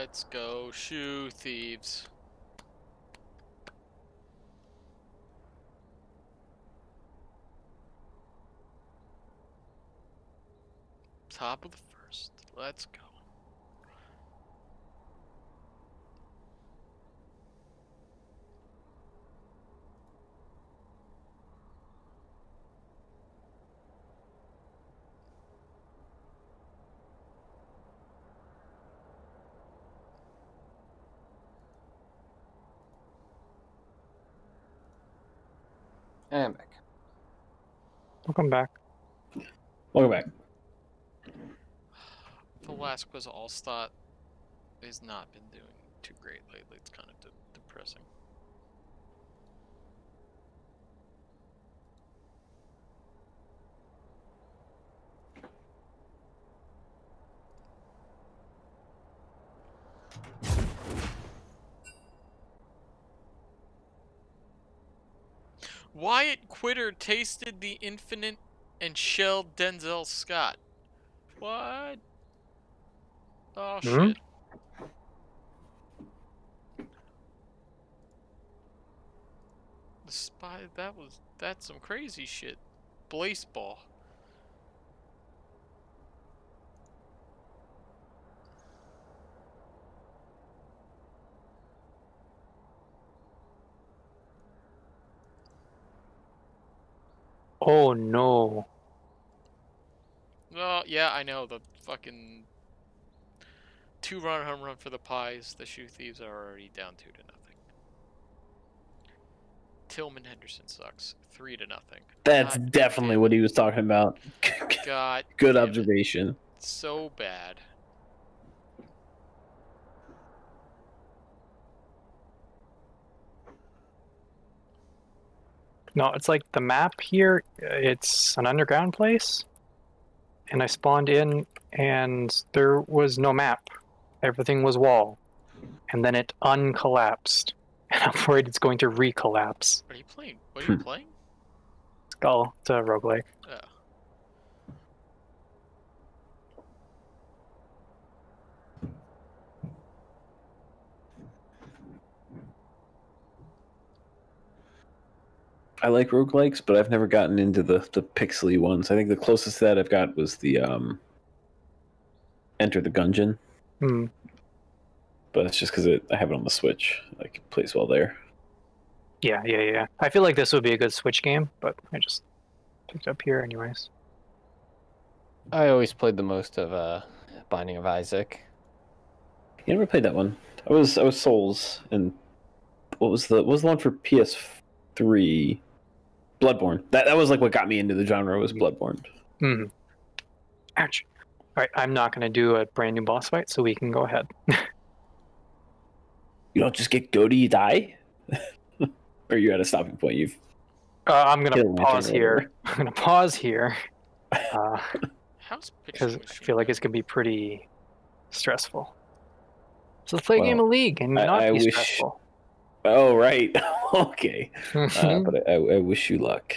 Let's go shoe thieves. Top of the first. Let's go. Welcome back. Welcome back. Velasquez Allstott has not been doing too great lately. It's kind of de- depressing. Wyatt Quitter tasted the infinite and shelled Denzel Scott. What? Oh Hmm? shit. The spy that was that's some crazy shit. Blaseball. Oh no. Well, yeah, I know the fucking two run home run for the pies. The shoe thieves are already down two to nothing. Tillman Henderson sucks. Three to nothing. That's God definitely what he was talking about. God. Good damn it. observation. So bad. No, it's like the map here, uh, it's an underground place. And I spawned in and there was no map. Everything was wall. And then it uncollapsed. And I'm worried it's going to recollapse. What are you playing? What are you Hmm. playing? Skul, it's a roguelike. Oh. I like roguelikes, but I've never gotten into the the pixely ones. I think the closest that I've got was the um Enter the Gungeon, Hmm. but it's just because it I have it on the Switch. Like it plays well there. Yeah, yeah, yeah. I feel like this would be a good Switch game, but I just picked up here anyways. I always played the most of uh, Binding of Isaac. You never played that one. I was I was Souls and what was the what was the one for PS3? Bloodborne. That that was like what got me into the genre was Bloodborne. Hmm. Ouch. All right, I'm not going to do a brand new boss fight, so we can go ahead. You don't just get go to you die, or you're at a stopping point. You've Uh, I'm going to pause here. I'm going to pause here. Uh, because I feel like it's gonna be pretty stressful. So let's play a game of League and I- not I be wish- stressful. Oh right, okay. Uh, Mhm. but I, I, I wish you luck.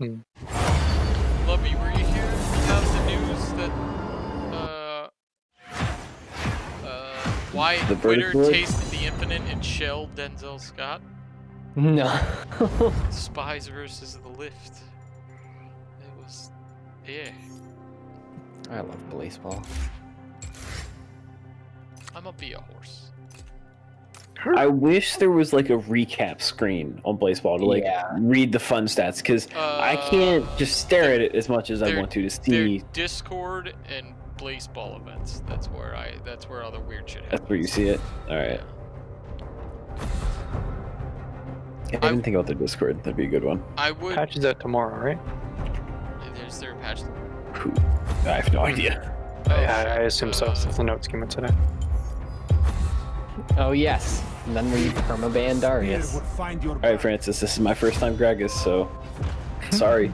Lovey, were you here? How's the news that uh uh Wyatt The Quitter British boy? tasted the infinite and shelled Denzel Scott? No. Spies versus the lift. It was yeah. I love baseball. I'ma be a horse. I wish there was like a recap screen on Blaseball to like Yeah. read the fun stats because I Uh, can't just stare at it as much as I want to to see. Discord and Blaseball events. That's where I that's where all the weird shit happens. That's where you see it. All right. Yeah. I didn't think about the Discord. That'd be a good one. I would Patches out tomorrow, right? there's their patch. I have no idea. Oh, yeah. I assume so Uh, since the notes came in today. Oh yes. And then we permaban Darius. would find your All right, Francis. This is my first time Gragas, so sorry.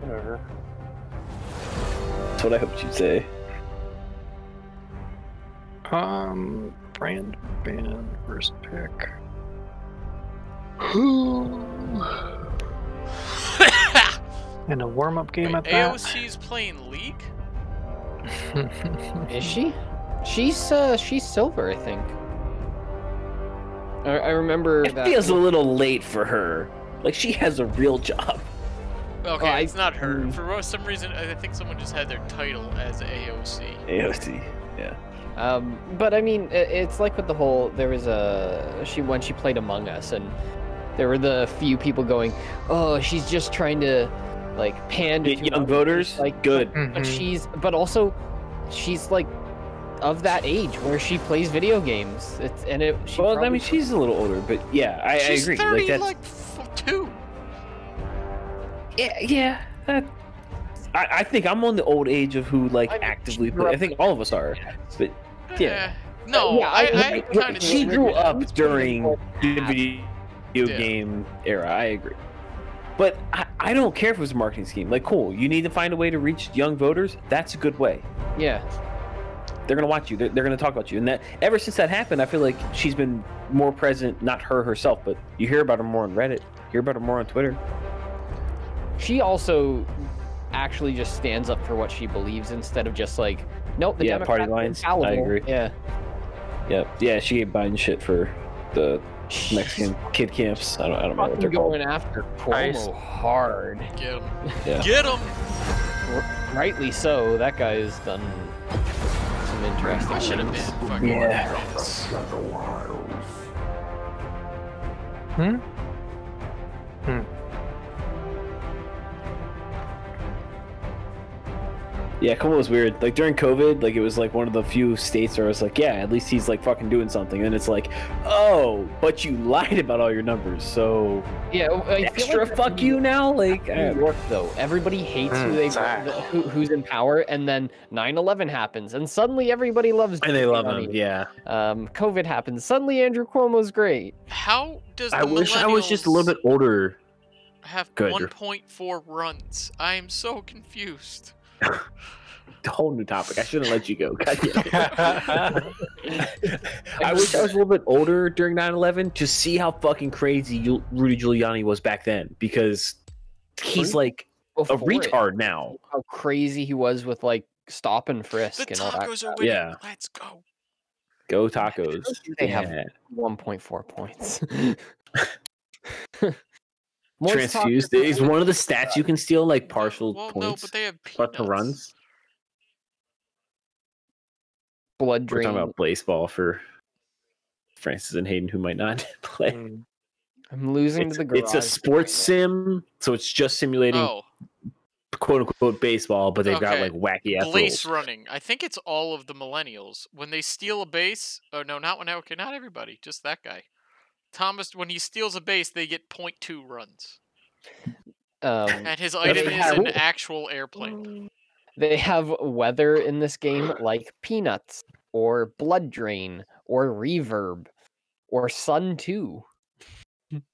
Whatever. That's what I hoped you'd say. Um, brand ban first pick. Who? In a warm-up game Wait, at that. AOC's playing League? Is she? She's uh she's silver, I think. I, I remember It that. feels a little late for her. Like she has a real job. Okay, I- it's not her. mm. For some reason, I think someone just had their title as AOC. AOC. Yeah. Um, but I mean, it's like with the whole. There was a she when she played Among Us, and there were the few people going, "Oh, she's just trying to like pander to young voters. Like, Good. but Mhm. she's but also she's like of that age where she plays video games. It's and it. She Well, I mean, she's a little older, but yeah, I, I She's agree. 30, like that's like f- two. yeah, yeah. that- I, I think I'm on the old age of who like I mean, actively play. I think all of us are. But Yeah. Eh, No, Yeah, I, I- I, I- kind of. she grew up during the video Yeah. game era. I agree. But I, I don't care if it was a marketing scheme. Like, cool, you need to find a way to reach young voters. That's a good way. yeah. They're gonna watch you. They're, they're gonna talk about you. And that ever since that happened, I feel like she's been more present. Not her herself, but you hear about her more on Reddit. Hear about her more on Twitter. She also actually just stands up for what she believes instead of just like, nope, the Yeah, party Democrats are lines. I agree. Yeah. Yeah, yeah. She gave Biden shit for the Mexican kid camps. I don't, I don't know what they're called. going after Nice. Cuomo hard. Get him. Yeah. Get him. Rightly so. That guy's done some interesting I should have been fucking Yeah. working on this. Hmm? Yeah, Cuomo was weird. Like during COVID, like it was like one of the few states where I was like, yeah, at least he's like fucking doing something. And it's like, oh, but you lied about all your numbers, so Yeah, I extra like fuck you now. Like, I New. York, though, everybody hates who Mm, they Zach. who, who's in power, and then 9/11 happens, and suddenly everybody loves. and they love him. Giuliani. Yeah, Um, COVID happens, suddenly Andrew Cuomo's great. How does I wish I was just a little bit older. I have Go ahead, Drew. 1.4 runs? I am so confused. Whole new topic. I shouldn't let you go. God damn. I wish I was a little bit older during 9/11 to see how fucking crazy Rudy Giuliani was back then, because he's Rudy- like a Before it, retard now. How crazy he was with like stop and The frisk and all that. are winning. Yeah. Let's go. Go tacos. They have 1.4 points. Moist transfused. Is one of the stats you can steal like partial well, no, points? but they have But peanuts. the runs. blood We're drain. talking about baseball for Francis and Hayden who might not play. Mm. I'm losing It's, to the garage. it's a sports sim, so it's just simulating Oh, quote unquote baseball, but they've got like wacky ass base running. I think it's all of the millennials. When they steal a base, oh no, not when okay, not everybody, just that guy. Thomas, when he steals a base, they get 0.2 runs, Um, and his item pretty is an actual airplane. they have weather in this game like peanuts or blood drain or reverb or sun 2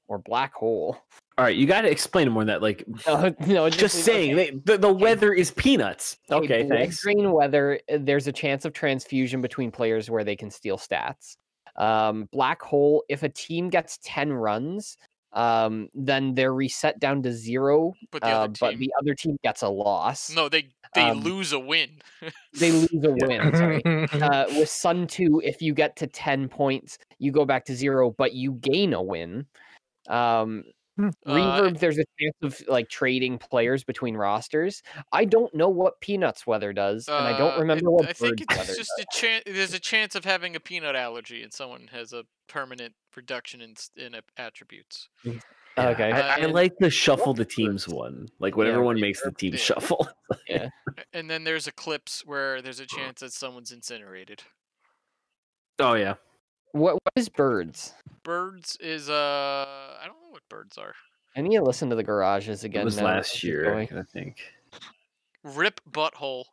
or black hole. All right, you got to explain more than that. Like, No, no, just leave- saying, okay. they, the, the weather is peanuts. Okay, Okay, thanks. Drain weather. There's a chance of transfusion between players where they can steal stats. Um, black hole. If a team gets ten runs, um, then they're reset down to zero. But the Uh, other but team, the other team gets a loss. no, they they um, lose a win. They lose a win. Sorry. Uh, with Sun 2, if you get to 10 points, you go back to zero, but you gain a win. Um, Uh, Reverb, there's a chance of like trading players between rosters. I don't know what Peanuts weather does, and I Uh, don't it- remember what I think it's weather just does. a chance. There's a chance of having a peanut allergy, and someone has a permanent reduction in in a- attributes. Okay. I, I like the shuffle the teams one. Like when Yeah, everyone makes the team Yeah. shuffle. A- And then there's eclipse where there's a chance that someone's incinerated. Oh yeah. What what is birds? Birds is uh, I don't know what birds are. I need to listen to the garages again. It was now last year. I think. Rip butthole.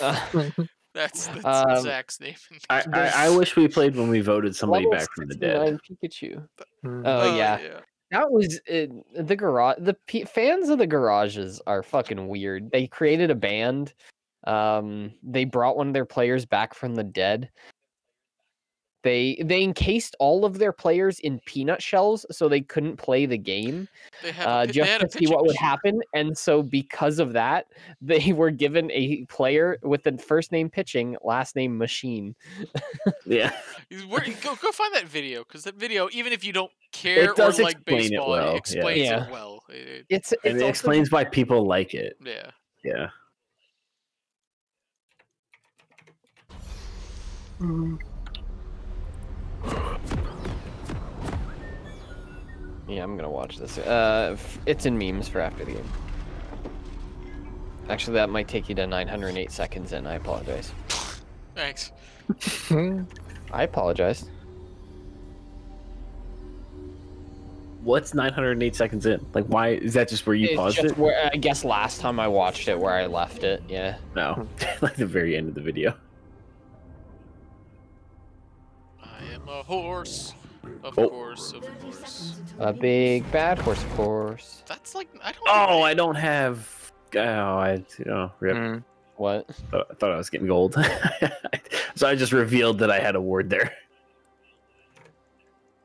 Uh, That's that's Um, Zach's name. I, I, I wish we played when we voted somebody level back from the dead. 69 Pikachu. Mm. Oh Uh, yeah, that was uh, the garage. The P- fans of the garages are fucking weird. They created a band. Um, they brought one of their players back from the dead. They they encased all of their players in peanut shells so they couldn't play the game They had a uh, pi- they just had to see what would machine. happen. And so because of that, they were given a player with the first name pitching, last name machine. Yeah. Where- go go find that video because that video, even if you don't care does or like explain it well, it explains Yeah. it well. It- it- It's it's it also- explains why people like it. yeah. Yeah. Yeah, I'm gonna watch this. Uh, it's in memes for after the game. Actually, that might take you to 908 seconds in. I apologize. Thanks. I apologize. What's 908 seconds in? Like, why is that just where you It's paused just it? where I guess last time I watched it, where I left it. Yeah. No, like the very end of the video. I am a horse. Of Oh. course, of course. A big bad horse, of course. That's like I don't. Oh, I don't have. Oh, I. Oh, rip. Mm. What? Thought- I thought I was getting gold. so I just revealed that I had a ward there.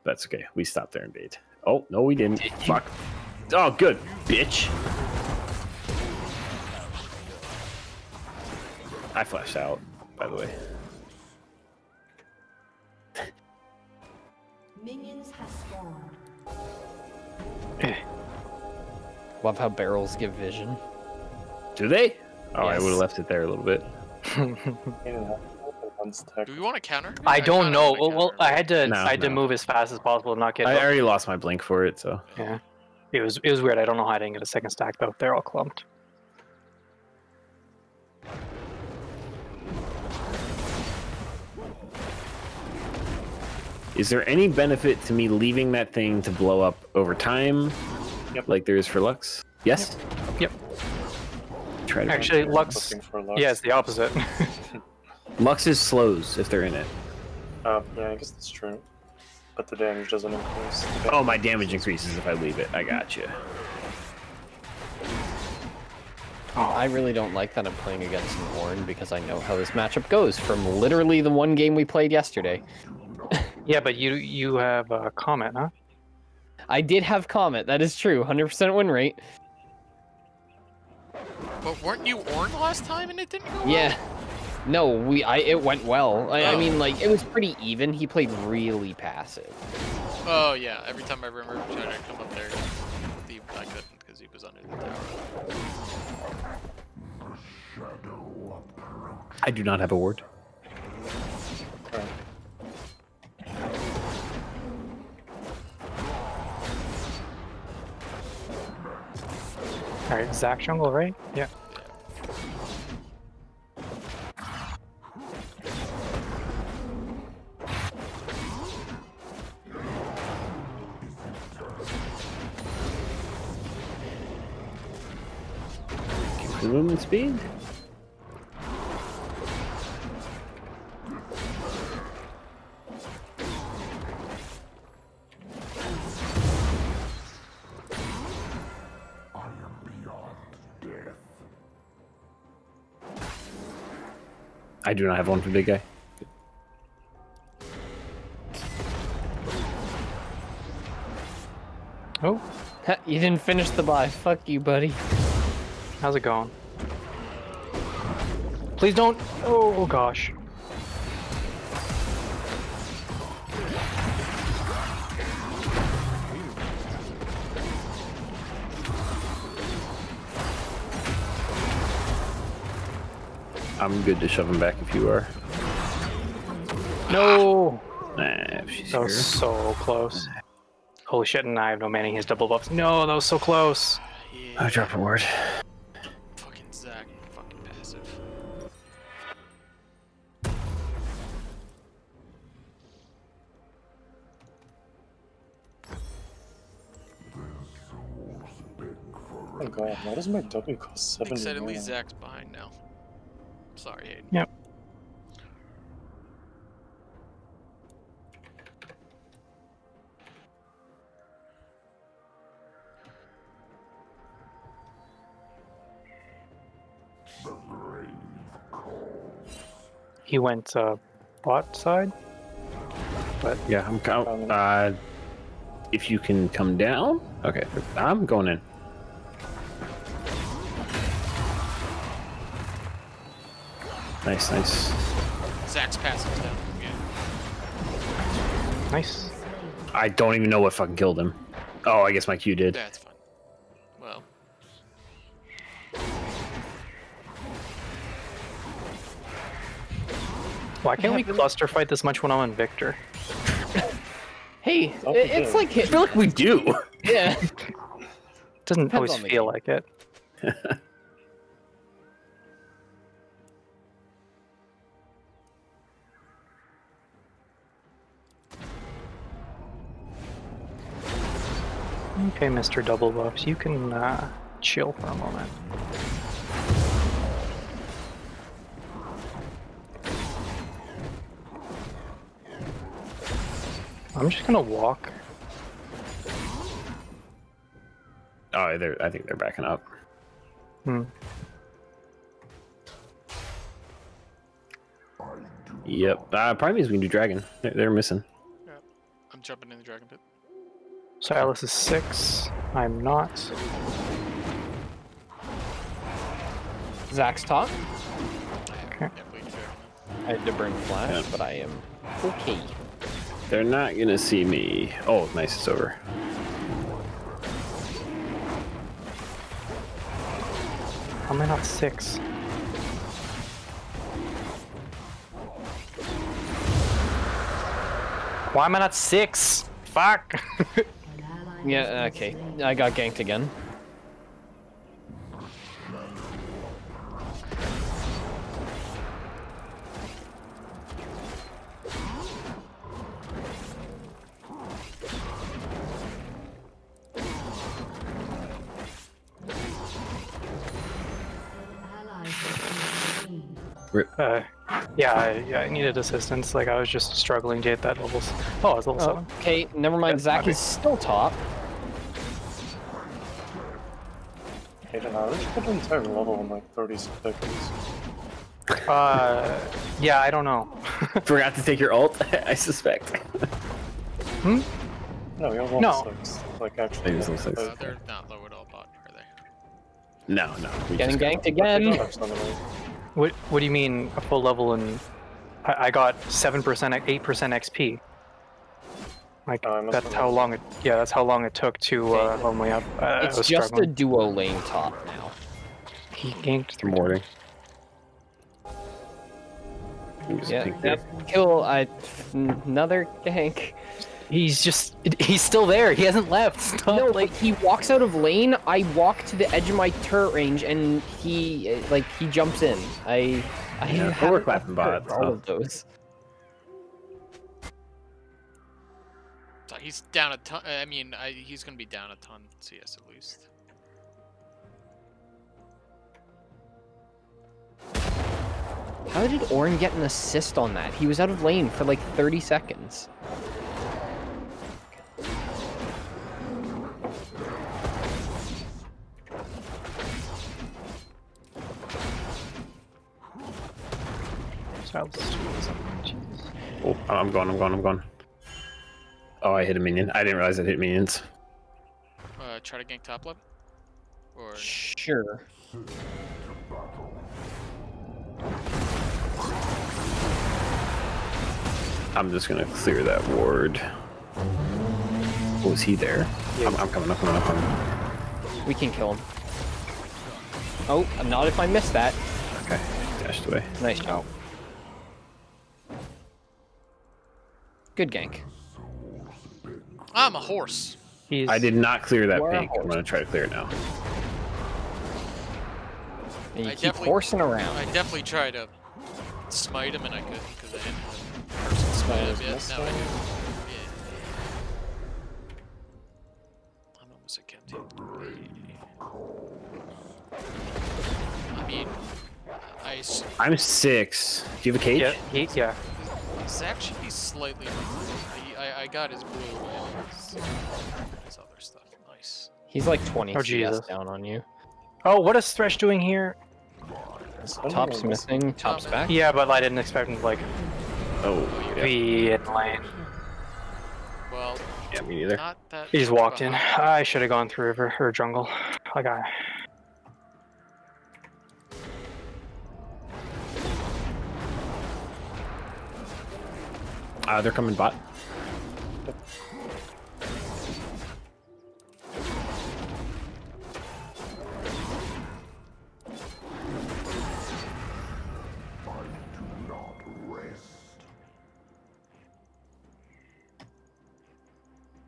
That's okay. We stopped there and bait. Oh, no, we didn't. Fuck. Oh, good, bitch. I flashed out, by the way. Minions have spawned. Love how barrels give vision. Do they? Oh, I would have left it there a little bit. Do we want to counter? I kinda don't know. Well, well. I had to No, I had to move as fast as possible to not get. I hooked. already lost my blink for it, so. Yeah, it was it was weird. I don't know how I didn't get a second stack though. They're all clumped. Is there any benefit to me leaving that thing to blow up over time? Yep. Like there is for Lux? Yes? Yep. Try to Actually, Lux. Looking for Lux. Yeah, it's the opposite. Lux's slows if they're in it. Uh, yeah, I guess that's true. But the damage doesn't increase. The Oh, my damage increases if I leave it. I got you. I really don't like that I'm playing against an Ornn because I know how this matchup goes from literally the one game we played yesterday. yeah, but you you have a Comet, huh? I did have Comet, that is true. 100% win rate. But weren't you Ornn last time and it didn't go well? Yeah. No, we I it went well. I, I Oh. mean like it was pretty even. He played really passive. Oh yeah. Every time I remember trying to come up there, he, I couldn't because he was under the tower. I do not have a ward. Alright. Zach Jungle, right? Yeah. Movement speed? I do not have one for big guy. Oh, you didn't finish the buy. Fuck you, buddy. how's it going? Please don't. Oh gosh. I'm good to shove him back if you are. No. Nah, if she's That here. was so close. Holy shit, and I have no mana. He has double buffs. No, that was so close. Yeah. I drop a ward. Fucking Zach. Fucking passive. Oh god, why does my W cost 7 I 70 said, at least Zach's behind now. Sorry, Hayden. Yep. He went uh, bot side. but Yeah, I'm. co- Um, Uh, if you can come down. Okay, I'm going in. Nice, nice. Zach's passing down. Yeah. nice. I don't even know what fucking killed him. Oh, I guess my Q did. That's fine. Well, Why can't we cluster fight this much when I'm on Viktor? Hey, it- it's do. like hit. I feel like we do. Yeah. Doesn't Depends always feel game. like it. Okay, Mr. Double Buffs, you can uh, chill for a moment. I'm just gonna walk. Oh, they're. I think they're backing up. Hmm. Yep. Uh, probably means we can do dragon. They're, they're missing. I'm jumping in the dragon pit. Sylas is six. I'm not. Zach's top. Okay. Yeah, bleed dragon. I had to burn flash, Yeah. but I am okay. They're not gonna see me. Oh, nice. It's over. How am I not six? Why am I not six? Fuck! Yeah, okay. I got ganked again. Ally has been slain. uh, yeah, I, yeah, I needed assistance. Like I was just struggling to hit that level. Oh, I was level Oh, seven. okay, never mind. Yeah, Zach okay. is still top. Hayden, how did you get an entire level in like 30 seconds? Uh, yeah, I don't know. Forgot to take your ult. I suspect. hmm? No, you're level No. 6. Like, actually. Maybe it's level six. Uh, they're not low at all, bot, are they? No, no. we Getting got- ganked but they don't again. Have summoning. What What do you mean a full level and I, I got seven percent, eight percent XP? Like Oh, that's how long it. Yeah, that's how long it took to uh, level me up. Uh, It's was just a struggling. duo lane top now. He ganked three Morning. Yeah, yep. Kill. I another gank. He's just he's still there. He hasn't left. Stop. No, like he walks out of lane. I walk to the edge of my turret range, and he uh, like he jumps in. I I Yeah, haven't we're clapping turret bots, all huh? of those. So he's down a ton. I mean, I, he's gonna be down a ton CS at least. How did Ornn get an assist on that? He was out of lane for like 30 seconds. Sylas is doing something. Jesus. Oh, I'm gone, I'm gone, I'm gone. Oh, I hit a minion. I didn't realize I hit minions. Uh, try to gank top left. Or Sure. I'm just gonna clear that ward. Oh, is he there? I'm, I'm coming. I'm coming. I'm coming. We can kill him. Oh, I'm not if I miss that. Okay, dashed away. Nice job. Good gank. I'm a horse. He's. I did not clear that You are a pink. I'm gonna try to clear it now. And you I keep definitely- horsing around. I definitely tried to smite him and I couldn't because I didn't have a person smite him yet. Now I him? do. Yeah. I'm almost at Kempty. I mean, I s- I'm six. Do you have a cage? Yeah. He, yeah. Zach should be slightly. I, I, I got his blue and his, his other stuff. Nice. He's like 20 Oh, CS Jesus. down on you. Oh, what is Thresh doing here? Top's missing, top's man. back. Yeah, but I didn't expect him to like Oh, yeah. be in lane. Well, Yeah, me neither. not that. He just walked in. I should have gone through river or jungle. Like I. Uh, they're coming bot.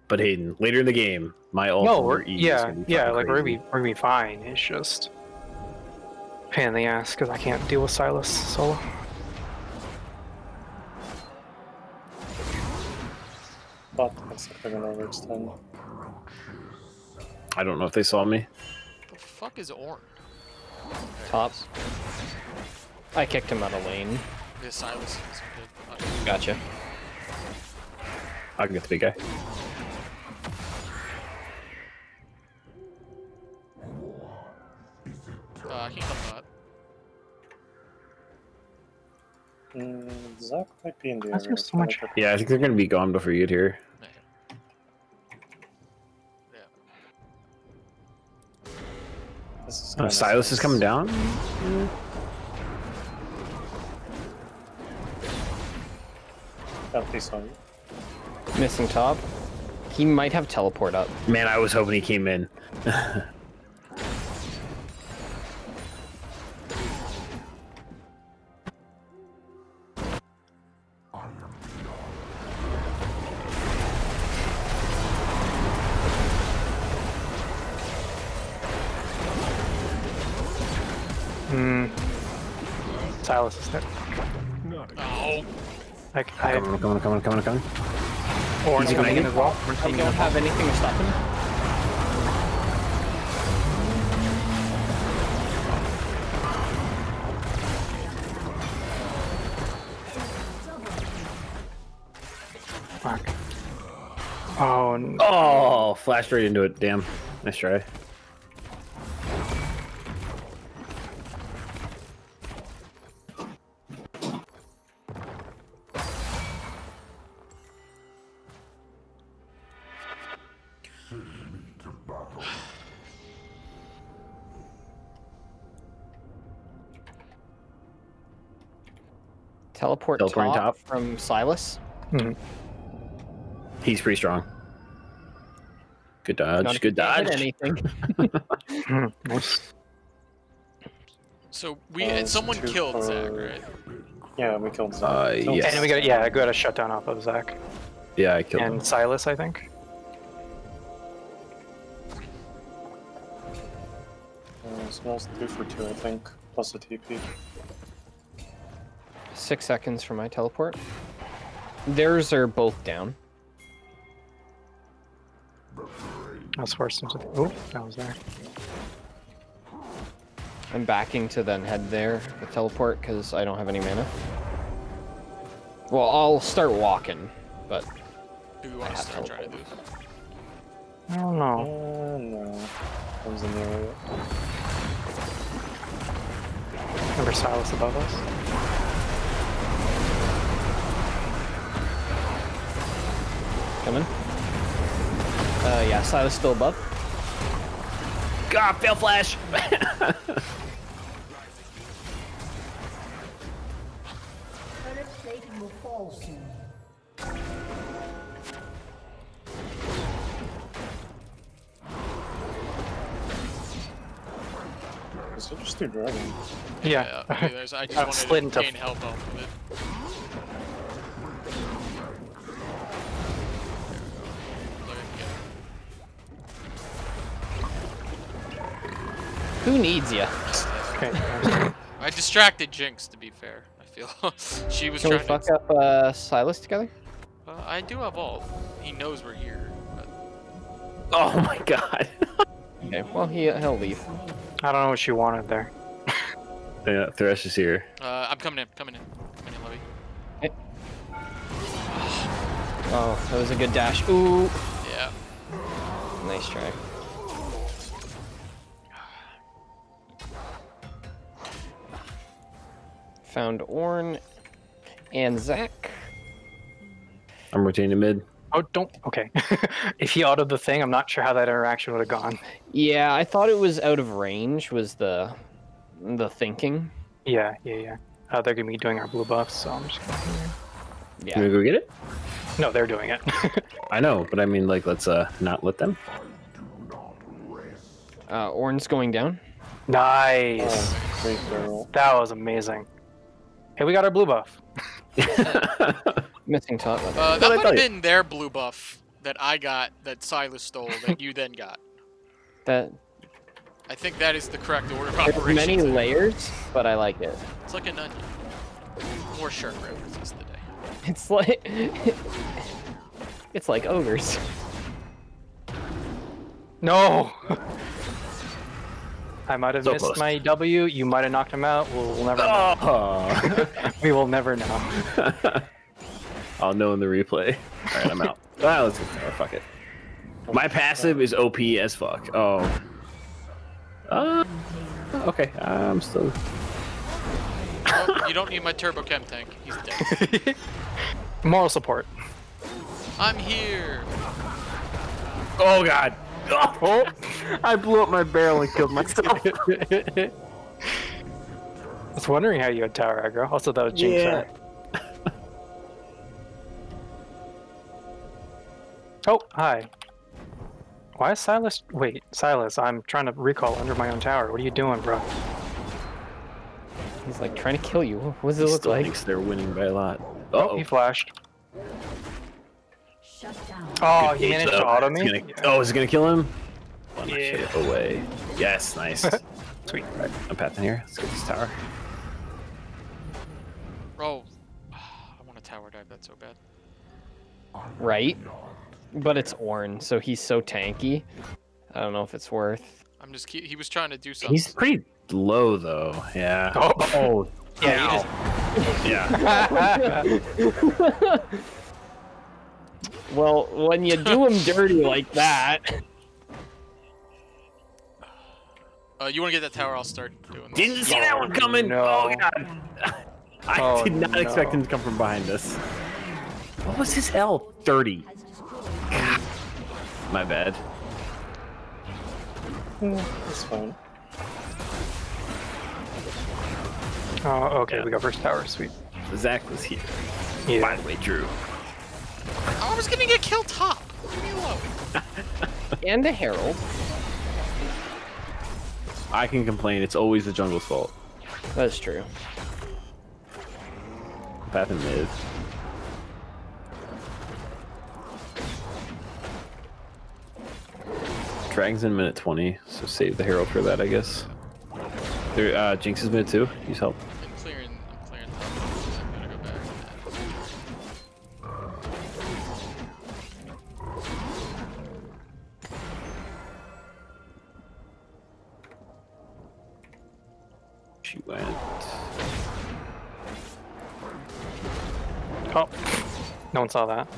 But Hayden, later in the game, my ult No, we're, E yeah, yeah. Like we're gonna be we're gonna be fine. It's just pain in the ass because I can't deal with Sylas solo. But looks like they're gonna overextend. I don't know if they saw me. The fuck is Ornn? Top. I kicked him out of lane. The Sylas is good. Gotcha. I can get the big guy. Uh, he come bot. Mm, Zach might be in the That's area. so much- Yeah, I think they're gonna be gone before you get here. Uh, Sylas is coming down. Least on. Missing top. He might have teleport up. Man, I was hoping he came in. Sylas is there. Oh, Like I. Come on, come on, come on, come on, come on. Orange He's coming in as well. I don't as well. have anything to stop him. Fuck. Oh, n- Oh, flashed right into it. Damn. Nice try. Teleport Teleporting top, top. from Sylas. He's pretty strong. Good dodge. Not good he can't dodge. hit anything. So we Uh, and someone two killed Zach, right? Yeah, we killed Zach. Uh, Killed yes. And we got yeah, I got a shutdown off of Zach Yeah, I killed and him. Sylas, I think. Uh, smells two for two, I think, plus a TP. Six seconds for my teleport. Theirs are both down. I was forced into. Oh, that was there. I'm backing to then head there with teleport because I don't have any mana. Well, I'll start walking, but Do we want to have start trying to do teleport. this? I don't Uh, know. no. Comes in the area. Remember Sylas above us? Coming. Uh, yeah, Sylas still above. God, fail flash. Turret plating will fall soon. Is it just do dragon? Yeah. Yeah, I just I've wanted to into- gain help off of it. Who needs you? okay. I distracted Jinx, to be fair. I feel she was Can we fuck to. up uh, Sylas together? Uh, I do have ult. He knows we're here. But oh my god. Okay, well he he'll leave. I don't know what she wanted there. yeah, Thresh is here. uh, I'm coming in. Coming in. Coming in, Levy. Oh, that was a good dash. Ooh, Yeah. nice try. Found Ornn and Zach. I'm rotating mid. Oh, don't. Okay. if he autoed the thing, I'm not sure how that interaction would have gone. Yeah, I thought it was out of range. Was the the thinking? Yeah, yeah, yeah. Uh, they're gonna be doing our blue buffs, so I'm just gonna. You Yeah. wanna go get it? No, they're doing it. I know, but I mean, like, let's uh not let them. Uh, Ornn's going down. nice. Oh. That was amazing. Hey, we got our blue buff. Missing top. Uh, What that I might have been their blue buff that I got that Sylas stole that you then got. That I think that is the correct order of there's operations. many there. layers, but I like it. It's like an onion. More sharp references today. It's like it's like ogres. No. I might have So missed close. my W. You might have knocked him out. We'll, we'll never know. oh. We will never know. I'll know in the replay. All right, I'm out. ah, let's get there. Fuck it. My passive is OP as fuck. Oh. Uh, okay, I'm still. Oh, you don't need my turbo chem tank. He's dead. Moral support. I'm here. Oh god. Oh, I blew up my barrel and killed myself. I was wondering how you had tower aggro. Also, that was Jinx. Yeah. right? Oh, hi. Why is Sylas? Wait, Sylas. I'm trying to recall under my own tower. What are you doing, bro? He's like trying to kill you. What does it He look still like? thinks they're winning by a lot. Oh, Oh, he flashed. Shut down. Oh, he managed to auto me. Gonna, oh, is it gonna kill him? One Yeah. shit away. Yes, nice. Sweet. Alright, I'm pathing here. Let's get this tower. Oh, I want a tower dive. That's so bad. Right? But it's Ornn, so he's so tanky. I don't know if it's worth. I'm just. He, he was trying to do something. He's pretty low though. Yeah. Oh, Oh, yeah. yeah. You just, Well, when you do him dirty like that, Uh, you want to get that tower? I'll start doing this. Didn't see that one coming. no. Oh god. I Oh, did not expect him to come from behind us. What was his health? 30. Has. My bad. That's fine. oh, okay. We got first tower. Sweet. Zach was here. Yeah. By the way, Drew. I was gonna get killed top. Leave me alone. and a herald. I can complain. It's always the jungle's fault. That's true. Path and mid. Dragon's in minute 20, so save the Herald for that, I guess. There, uh, Jinx is mid too. Use help. Went. Oh, no one saw that.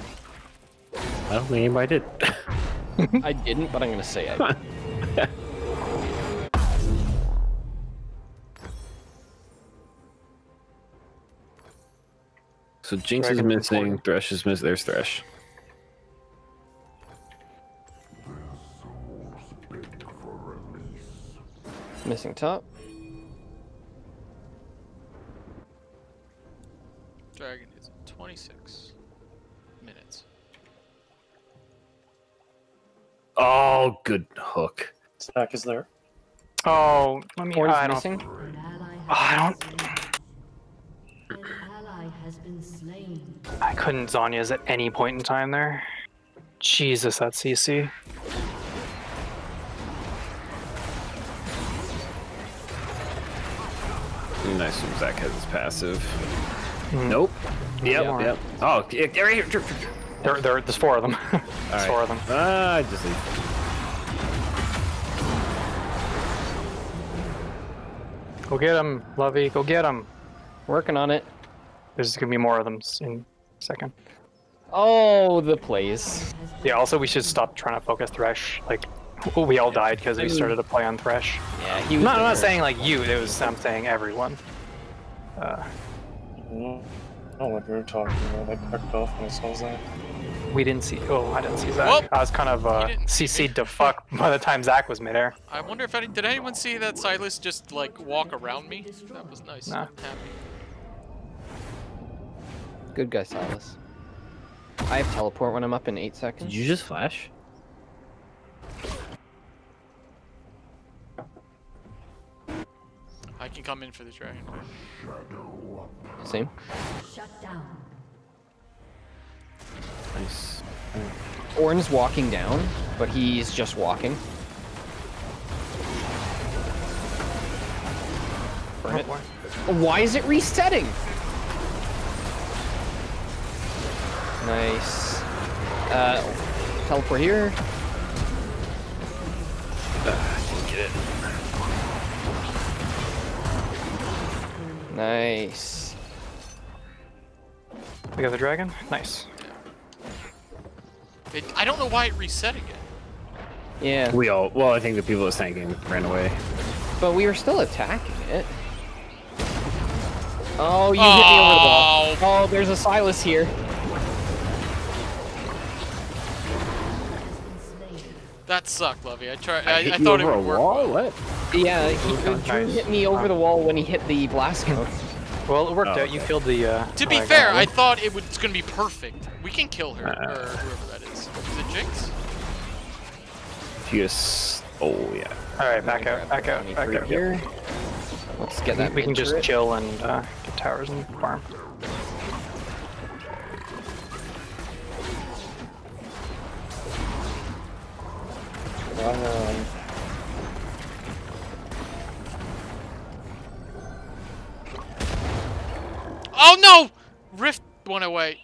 I don't think anybody did. I didn't, but I'm gonna say it. so Jinx is Dragon's missing. Thresh is missing. There's Thresh. Missing top. Oh, good hook. Zach is there. Oh, let me. Ornn's I don't. missing. Oh, I has don't. been slain. An ally has been slain. I couldn't Zanya's at any point in time there. Jesus, that CC. Nice one. Zach has his passive. Mm. Nope. Yep. more. Yep. Oh, yeah, get right here. There, there, there's four of them. there's All four of them. Ah, I just leave. Go get them, Lovey. Go get them. Working on it. There's gonna be more of them in a second. Oh, the plays. Yeah. Also, we should stop trying to focus Thresh. Like, we all died because we started to play on Thresh. Yeah, he was. not, I'm not saying like you. It was. I'm saying everyone. Uh, I don't know what you're talking about. I backed off when I saw Zach. We We didn't see. Oh, I didn't see Zach. Well, I was kind of uh, didn't see me. CC'd to fuck by the time Zach was midair. I wonder if any did anyone see that Sylas just like walk around me? That was nice. Nah. I'm happy. Good guy, Sylas. I have teleport when I'm up in eight seconds. Did seconds. you just flash? I can come in for the dragon. Same. Shut down. Nice. Ornn's walking down, but he's just walking. Burn it. Why is it resetting? Nice. Uh, teleport here. Get it. Nice. We got the dragon. Nice. It, I don't know why it reset again. Yeah, We all. Well, I think the people that was tanking ran away. but we were still attacking it. Oh, you hit me over the ball. Oh, there's a Sylas here. That sucked, Lovey. I tried. I, I, hit I you thought it over would a work. wall. What? Yeah, he, Drew Nice. hit me over the wall when he hit the blast cone. Well, it worked Oh, out. You killed the. Uh, To be oh, fair, God. I thought it was gonna be perfect. We can kill her Uh. Or is. Is it Jinx? Just. Oh yeah. All right, back out, back out, back out. here. Let's get that. We can just turret. chill and uh, get towers and farm. Um, Oh no! Rift went away.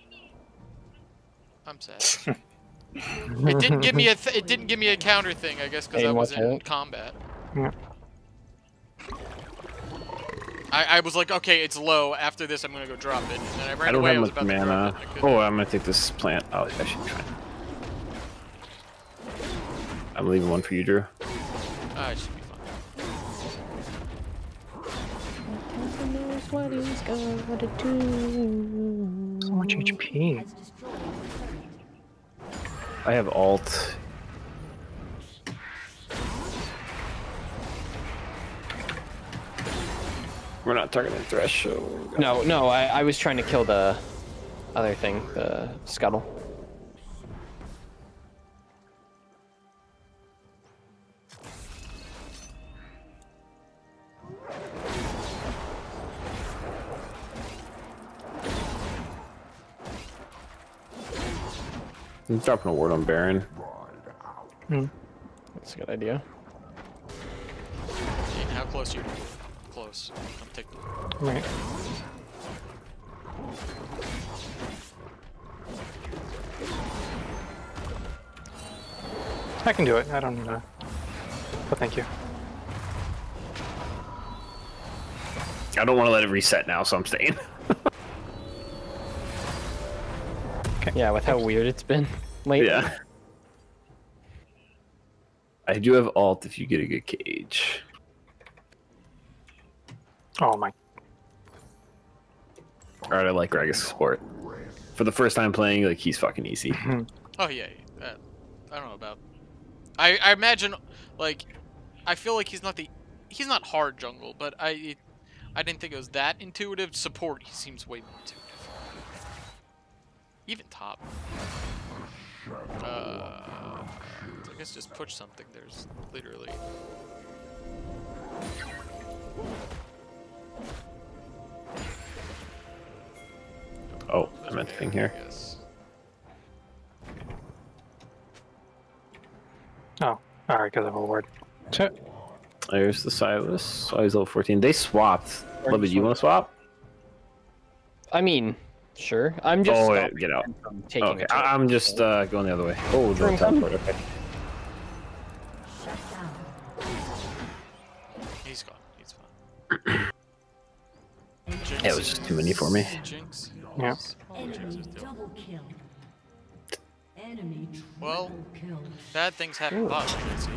I'm sad. it didn't give me a. Th- it didn't give me a counter thing. I guess because Hey, I was watch in out. combat. Yeah. I, I was like, okay, it's low. After this, I'm gonna go drop it. And then I ran I don't away. I have was much about mana. it. and I couldn't. Oh, I'm gonna take this plant. Oh, I should try. I'm leaving one for you, Drew. Ah, it should be fine. So much HP. I have alt. We're not targeting threshold. no, no, I, I was trying to kill the other thing, the scuttle. I'm dropping a word on Baron. That's a good idea. Jane, how close are you? Close. I'm taking. Right. I can do it. I don't. Uh, but thank you. I don't want to let it reset now, so I'm staying. Yeah, with how weird it's been lately. yeah. I do have alt if you get a good cage. Oh my. Alright, I like Gragas support. For the first time playing, like he's fucking easy. Oh yeah. yeah. Uh, I don't know about. I I imagine like, I feel like he's not the, he's not hard jungle, but I, I didn't think it was that intuitive. Support, he seems way more intuitive. Even top. Uh, I guess just push something. There's literally. Oh, I meant to ping here. Yes. Oh, all right, because I'm a ward. Ch- There's the Sylas. Oh, he's level 14. They swapped. Love it. You want to swap? I mean, sure. I'm just Oh, wait, get out. him from taking Okay, a I- turret. I'm just uh, going the other way. Oh, the Turn, come. teleport. Okay. He's gone. He's fine. Yeah, it was just too many for me. Jinx. Yeah. All the Jinxes Enemy do. double kill. Enemy triple Well, kill. Bad things happen. Bot, I can see.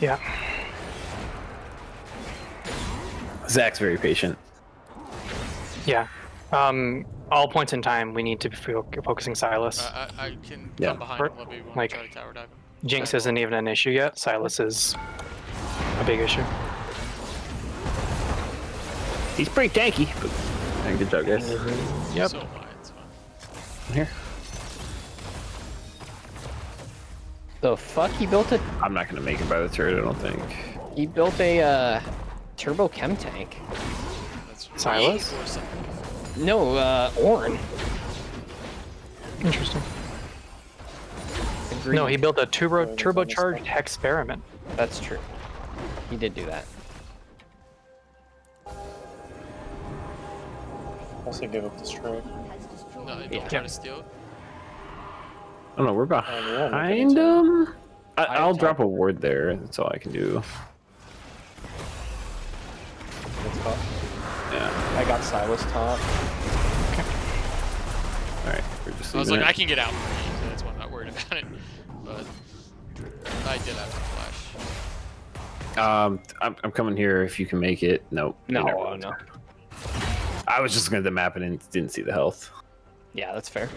yeah. Zach's very patient. Yeah. Um, all points in time, we need to be focusing Sylas. Uh, I, I can Yeah. come behind Or, him. Let me like- try to tower dive him. Jinx isn't even an issue yet. Sylas is a big issue. He's pretty tanky. But... Yeah, good job, guys. Yep. So am It's fine. Here. The fuck he built a I'm not gonna make it by the turret. I don't think. he built a uh, Turbo Chemtank. That's Sylas? Or something. No, uh, Ornn. Interesting. Agreed. No, he built a turbo Yeah, turbocharged experiment. That's true. He did do that. Also give up this trade. No, don't Yeah. try to steal it. Oh no, we're yeah, behind him. I, I I'll drop a ward there. That's all I can do. It's hot. Yeah. I got Sylas top. All right. We're just. I was like, it. I can get out. So that's why I'm not worried about it. But I did have to flash. Um, I'm, I'm coming here if you can make it. Nope. No, never oh, no. I was just looking at the map and didn't- didn't see the health. Yeah, that's fair.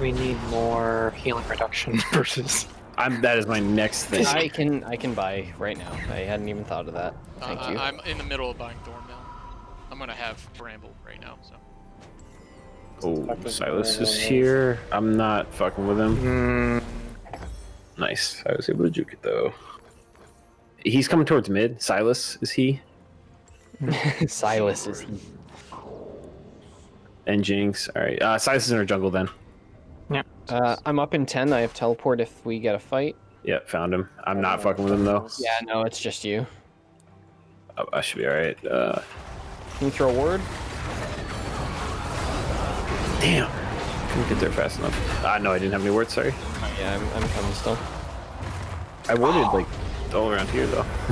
We need more healing reduction versus. I'm. That is my next thing. I can I can buy right now. I hadn't even thought of that. Thank uh, you. I'm in the middle of buying Thornmail. I'm gonna have Bramble right now. So Oh, Sylas is here. I'm not fucking with him. Mm, Nice. I was able to juke it though. He's coming towards mid. Sylas is he? Sylas is he. And Jinx. All right. Uh, Sylas is in our jungle then. Yeah. Uh, I'm up in ten. I have teleport if we get a fight. Yep, found him. I'm not fucking with him though. Yeah, no, it's just you. I, I should be all right. Uh, Can you throw a word? damn. Couldn't get there fast enough. Ah, no, I didn't have any words. Sorry. Oh, yeah, I'm, I'm coming still. I worded like all around here though.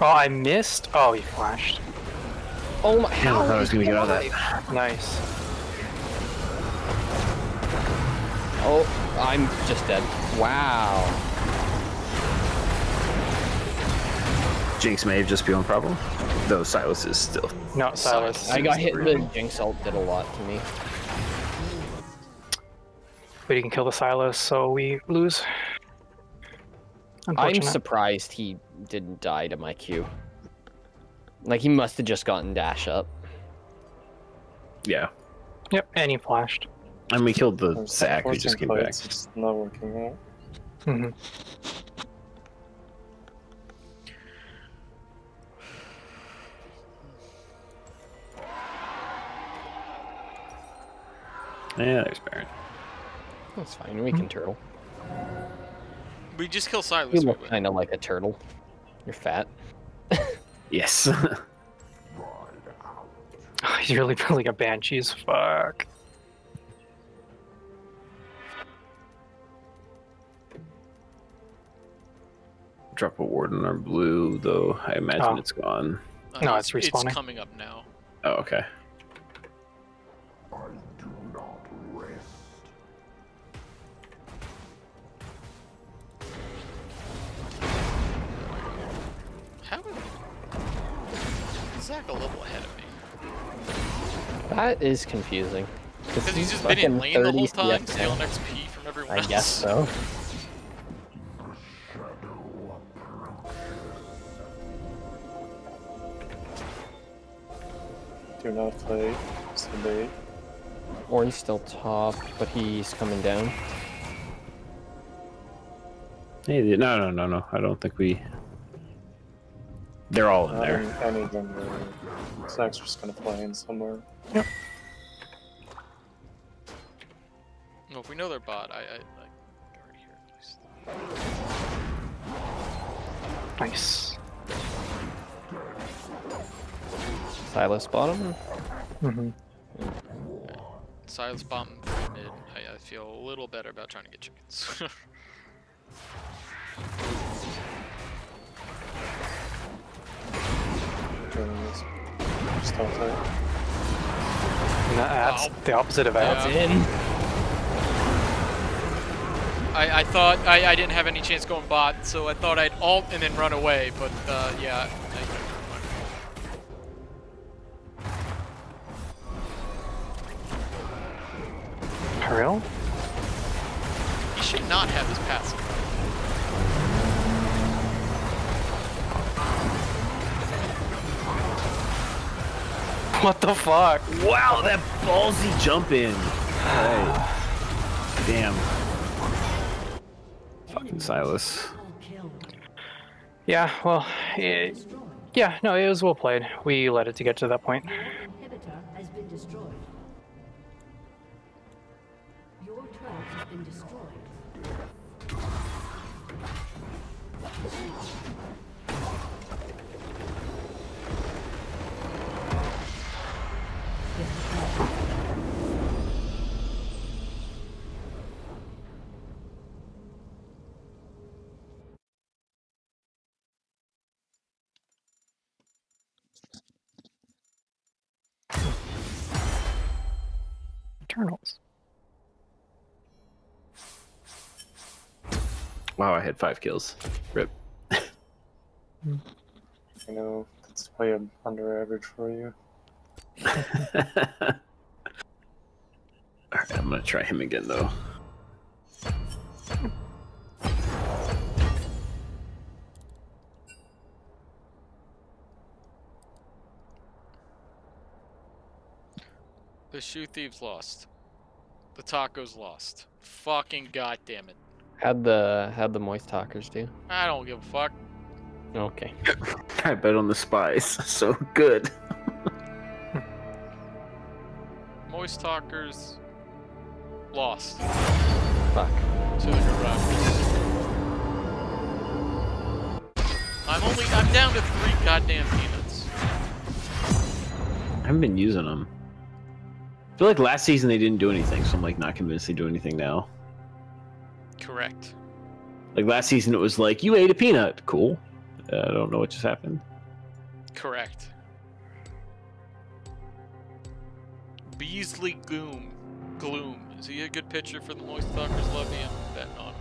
oh, I missed. Oh, he flashed. Oh my! I How thought I was gonna get out of that. Nice. Oh, I'm just dead. Wow. Jinx may have just been a problem, though Sylas is still. No, Sylas. I got hit. The Jinx ult did a lot to me. But he can kill the Sylas, so we lose. I'm surprised he didn't die to my Q. Like he must have just gotten dash up. Yeah, Yep, and he flashed. and we killed the There's sack who just came back. fights, It's not working out. hmm Yeah, there's Baron. That's fine. We can turtle. we just kill Sylas. You look win. kind of like a turtle. You're fat. Yes. He's really building a banshees. Fuck. Drop a ward on our blue, though. I imagine Oh. it's gone. Uh, No, it's respawning. It's coming up now. Oh, okay. Zach a level ahead of me? That is confusing. Because he's just been in lane the whole time, CF stealing. XP from everyone I guess so. Do not play. It's the bait. Ornn's still top, but he's coming down. Hey, no, no, no, no. I don't think we. They're all in there. I need them. to- Zach's just gonna play in somewhere. Well, if we know they're bot, I, I like already hear at least. Nice. Sylas bottom. hmm Sylas bomb mid. I, I feel a little better about trying to get chickens. just don't play. That's oh. the opposite of that. Yeah. in. I, I thought I, I didn't have any chance going bot, so I thought I'd alt and then run away, but uh, yeah. Real? He should not have his passive. What the fuck? Wow, that ballsy jump in. Alright. Damn. Fucking Sylas. Yeah, well, it, yeah, no, it was well played. We let it to get to that point. Your inhibitor has been destroyed. Your turret has been destroyed. Eternals. Wow, I had five kills. Rip. You know, that's way under average for you. Alright, I'm gonna try him again though. The shoe thieves lost. The tacos lost. Fucking goddamn it. How'd the how'd the moist talkers do? I don't give a fuck. Okay. I bet on the spies. So good. Moist talkers lost Fuck. to the Garages. I'm only I'm down to three goddamn peanuts. I haven't been using them. I feel like last season they didn't do anything, so I'm like not convinced they do anything now. Correct. Like last season, it was like you ate a peanut. Cool. Uh, I don't know what just happened. Correct. Beasley Gloom. Gloom. Is he a good pitcher for the Moist Talkers? Love me. I'm betting on him.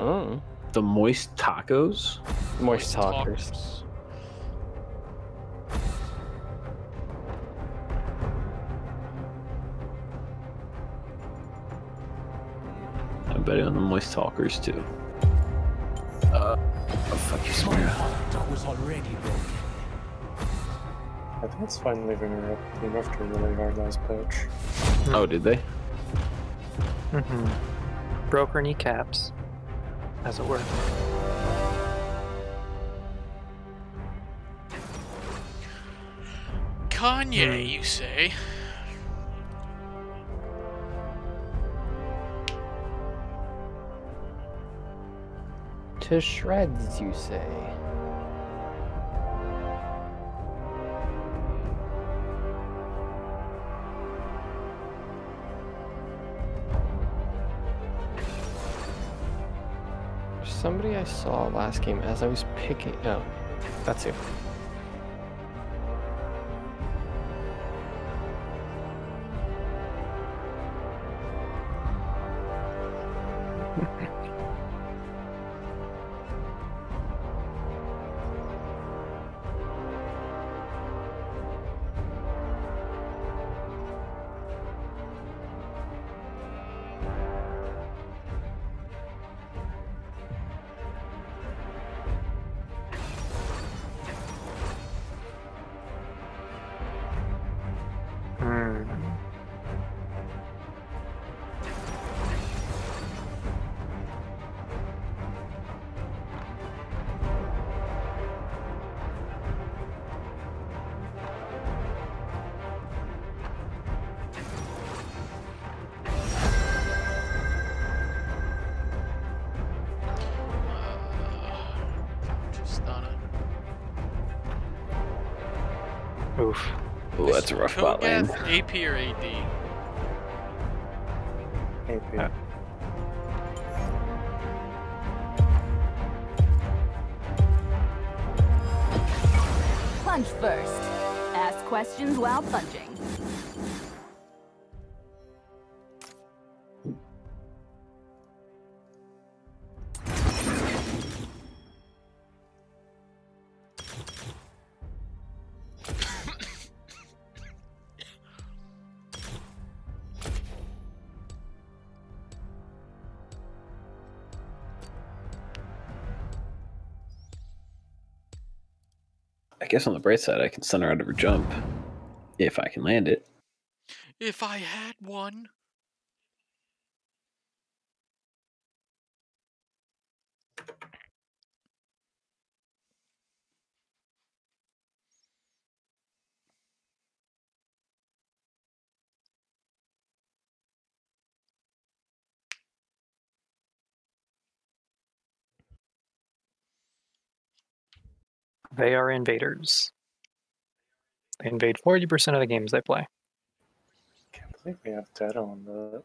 Oh. The moist tacos. Moist talkers. I'm betting on the moist talkers too. Uh, oh fuck you, Samira. was already broken. I think it's fine leaving her up. They left her really hard last patch. Oh, did they? Mm-hmm. Broke her kneecaps, as it were. Kanye, you say? To shreds, you say. There's Somebody I saw last game as I was picking. Oh, that's you. That's a rough spot lane. AP or AD? AP. Uh, Punch first. Ask questions while punching. Guess on the bright side, I can send her out of her jump if I can land it. If I had one. They are invaders. They invade 40% of the games they play. Can't believe we have dead on that.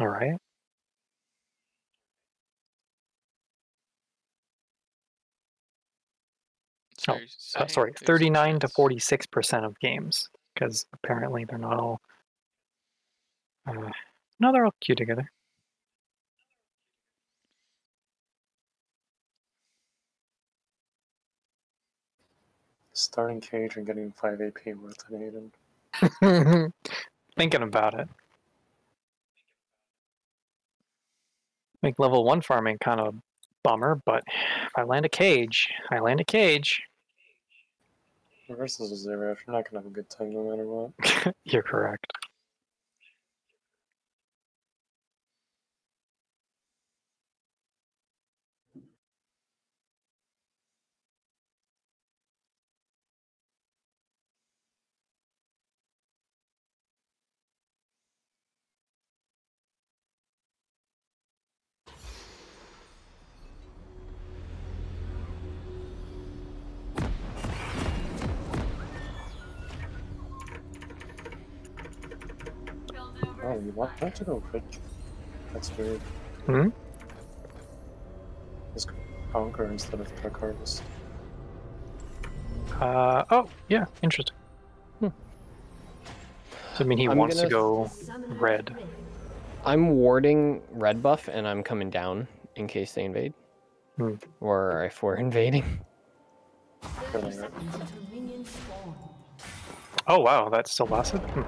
All right. So Oh, Uh, sorry, 39 to 46% of games, because apparently they're not all. Uh, no, they're all queued together. Starting cage and getting 5 AP worth an Aiden. Thinking about it. Make level one farming kind of a bummer, but if I land a cage, I land a cage. Versus a zero, you're not gonna have a good time no matter what. You're correct. You want want to go quick? That's weird. Hmm? Let's go conquer instead of Dark Harvest. Uh, oh, yeah, interesting. Hmm. So, I mean, he I'm wants to gonna- go red. I'm warding red buff and I'm coming down in case they invade. Hmm. Or if we're invading. 30 Killing it. seconds until minions spawn. Oh, wow, that still lasted? Hmm.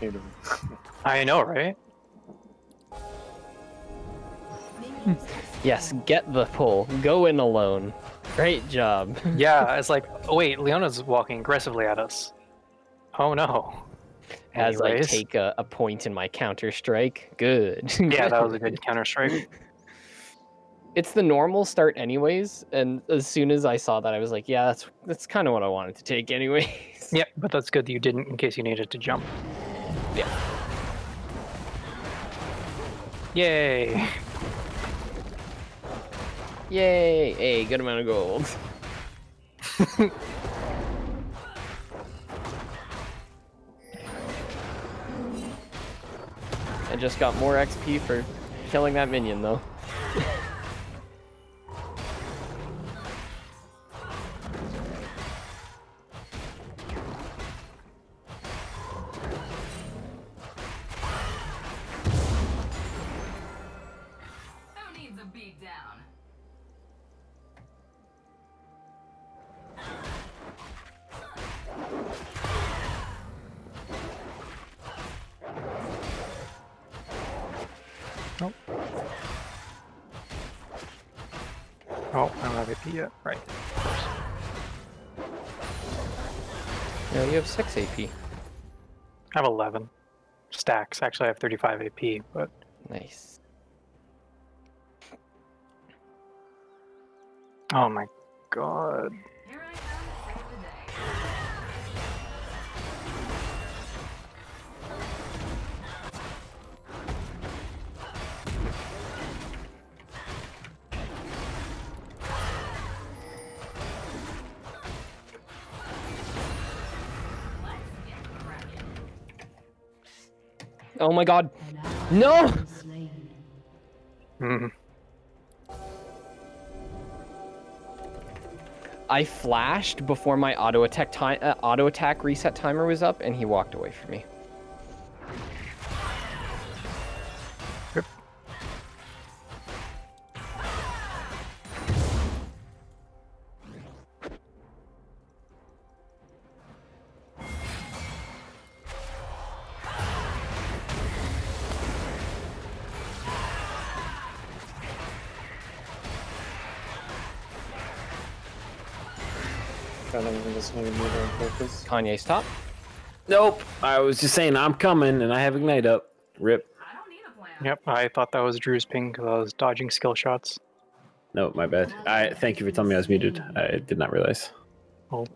One of shooter. I know, right? Yes, get the pull. Go in alone. Great job. Yeah, it's like, oh, wait, Leona's walking aggressively at us. Oh no. As I take a, a point in my counter strike. Good. Yeah, that was a good counter strike. It's the normal start anyways, and as soon as I saw that I was like, yeah, that's that's kind of what I wanted to take anyways. Yep, but that's good that you didn't in case you needed to jump. Yeah. Yay! Yay! Hey, good amount of gold. I just got more XP for killing that minion though. Oh, I don't have AP yet. Right. Yeah, you have six AP. I have 11 stacks. Actually, I have 35 AP, but Nice. oh my god. Oh my god. No! has been slain. Mm. I flashed before my auto attack time uh, auto attack reset timer was up, and he walked away from me. Kanye's top. Nope. I was just saying I'm coming and I have ignite up. Rip. I don't need a plan. Yep, I thought that was Drew's ping because I was dodging skill shots. No, my bad. I thank you for telling me I was muted. I did not realize. Oh.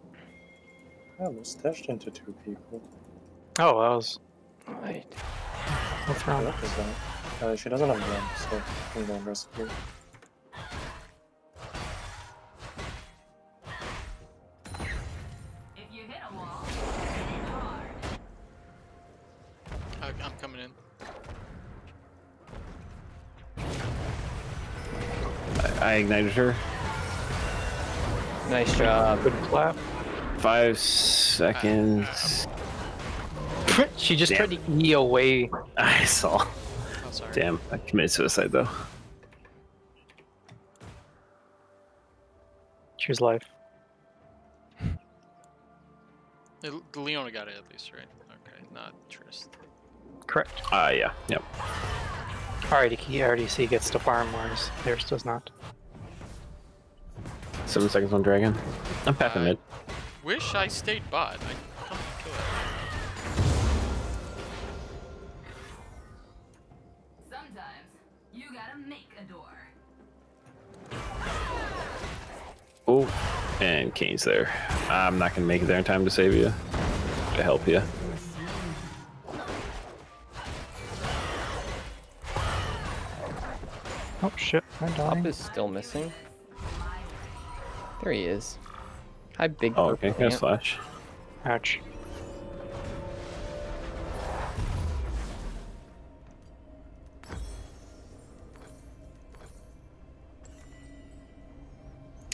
I almost dashed into two people. Oh, that was Right. what's wrong? what is that? Uh, she doesn't have a gun, so I'm going rescue. I, I ignited her. Nice job. Good clap. Five seconds. she just Damn. tried to E away. I saw. Oh. Damn, I committed suicide though. Choose life. The, the Leona got it at least, right? Okay, not Trist. Correct. Ah, yeah, yep. Alrighty, key RDC gets to farm, whereas theirs does not. Seven seconds on dragon. I'm pathing Uh, mid. Wish I stayed bot. I come kill it. Sometimes you gotta make a door. Oh, and Kayn's there. I'm not gonna make it there in time to save you. To help you. Oh shit, I'm Top dying. is still missing. There he is. Hi, big Oh, purple okay. There's ant. flash. Ouch.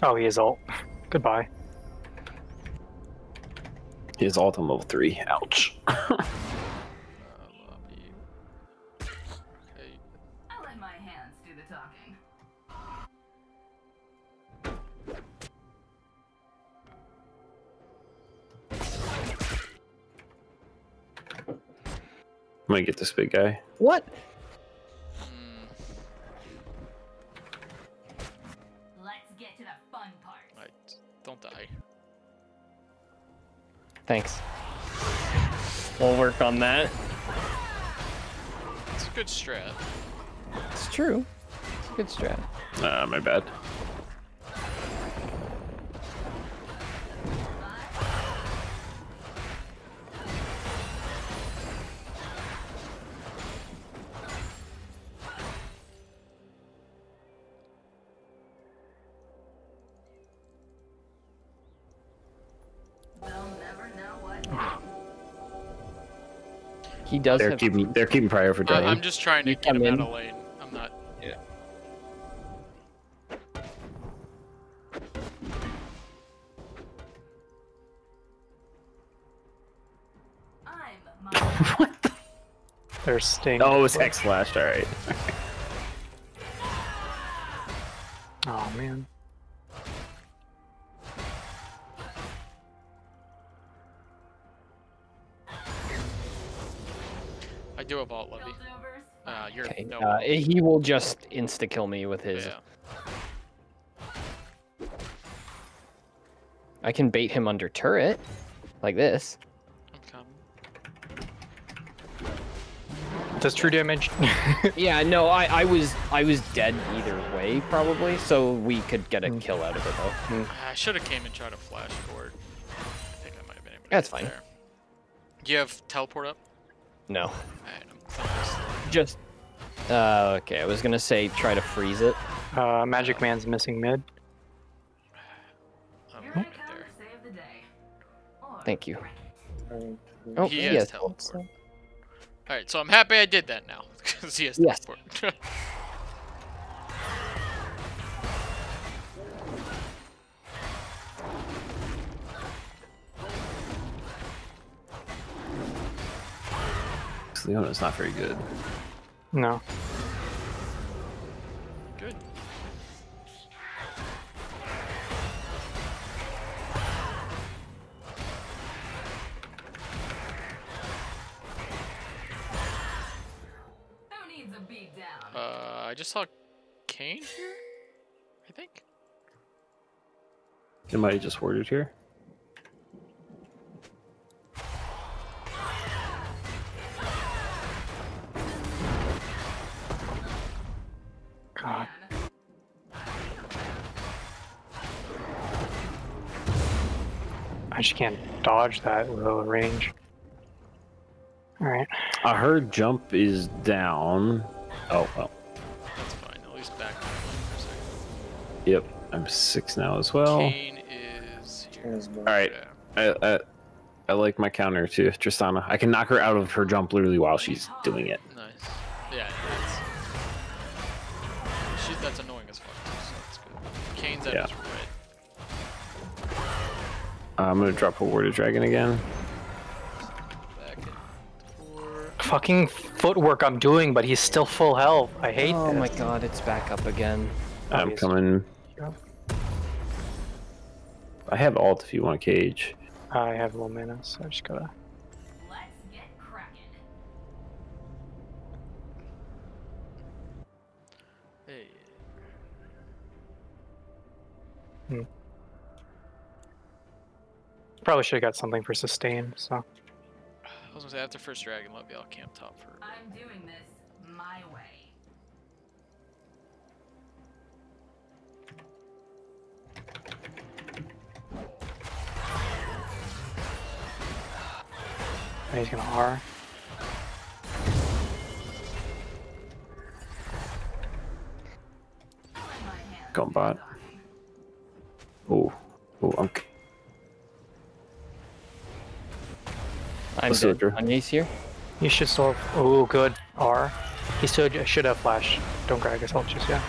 Oh, he is ult. Goodbye. His ult on level three. Ouch. gonna get this big guy. What? Let's get to the fun part. I, don't die. Thanks. We'll work on that. It's a good strat. It's true. It's a good strat. Ah, my bad. He does They're have. keeping they're keeping prior for I, dragon. I'm just trying to You get him come out in. of lane. I'm not. I'm my There's Sting. oh, it's X flashed. All right. no. uh, he will just insta kill me with his. yeah. I can bait him under turret, like this. Does true damage? Yeah, no, I, I was I was dead either way probably, so we could get a Hmm. kill out of it though. I should have came and tried to flash forward. I think I might have been able to That's get fine. There. Do you have teleport up? No, Alright, I'm just. Uh, okay, I was gonna say try to freeze it. uh, Magic Man's missing mid. I'm right there. to save the day. Or Thank you. wreck it. Trying to- Oh, he he has has teleport. Alright, so I'm happy I did that now. Because he has Yes. teleport. Leona's not very good. No. Good. Who needs a beat down? Uh, I just saw Kayn here? I think? It might have just worded here. I just can't dodge that little range. Alright. Uh, her jump is down. Oh, well. That's fine. At least back for a second. Yep. I'm six now as well. Alright. I, I, I like my counter too, Tristana. I can knock her out of her jump literally while she's doing it. Uh, I'm gonna drop a warded dragon again. Back at four. Fucking footwork I'm doing, but he's still full health. I hate Oh my god, it's back up again. I'm Obvious. coming. I have alt if you want a cage. I have low mana, so I just gotta. Let's get cracking. Hey. Probably should have got something for sustain, so. I was gonna say after first dragon, let me all camp top for. I'm doing this my way. And he's gonna R. In my hands. Going bot. Oh, oh, I'm. I'm Let's dead. do it, Drew. Here. You should still. Oh, good. R. He still should have flash. Don't grab his ult just yet.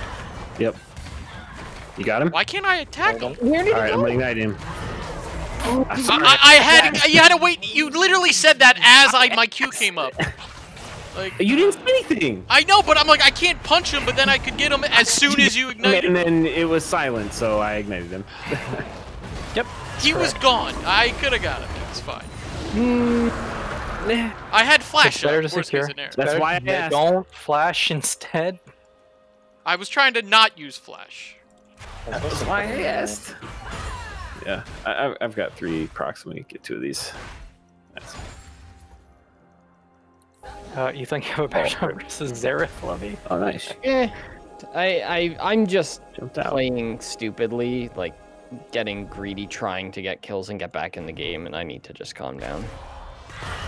Yep. You got him. Why can't I attack him? Where did All he I'm gonna ignite him. I, I, I had you had to wait. You literally said that as I my Q came up. Like You didn't say anything. I know, but I'm like I can't punch him, but then I could get him as soon as you ignite And then it was silent, so I ignited him. Yep. He was gone. I could have got him. It's fine. Nah. I had flash It's better shot, to secure. That's Better- why I yeah, asked. Don't flash instead. I was trying to not use flash. That's why I asked. Yeah, I, I've- I've got three procs. Let me get two of these. Nice. Uh, you think of a backshot versus Xerath Levy? Oh, nice. Eh, I, I, I'm just playing stupidly, like getting greedy, trying to get kills and get back in the game, and I need to just calm down.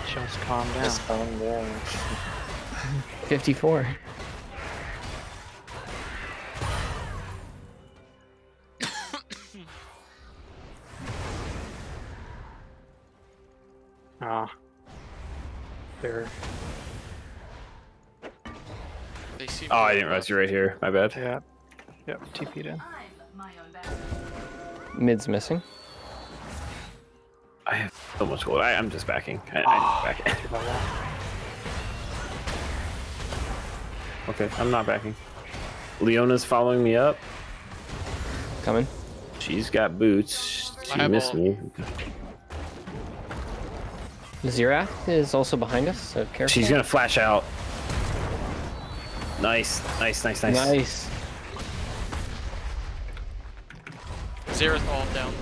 Just calm down. Just calm down. 54. Ah. There. They seem Oh, I didn't realize you're right here. My bad. Yeah. Yep. TP'd in. I'm my own best. Mid's missing. I have so much gold. I, I'm just backing. I, I'm backing. okay, I'm not backing. Leona's following me up. Coming. She's got boots. She have missed me. Xerath is also behind us, so careful. She's gonna flash out. Nice, nice, nice, nice. Nice. Xerath all down.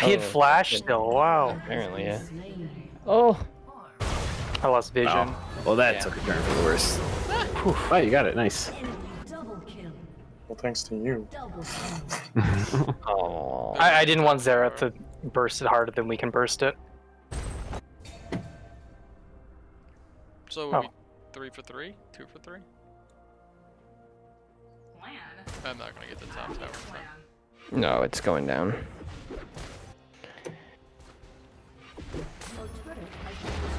He had Oh, flash good. still. Wow. Apparently, yeah. Oh, I lost vision. Oh, well, that Yeah. took a turn for the worse. oh, you got it. Nice. Enemy double kill. Well, thanks to you. Oh. I, I didn't want Xerath to burst it harder than we can burst it. So Oh. we three for three, two for three. Plan. I'm not gonna get the top tower. in time. Plan. No, it's going down. Your turret has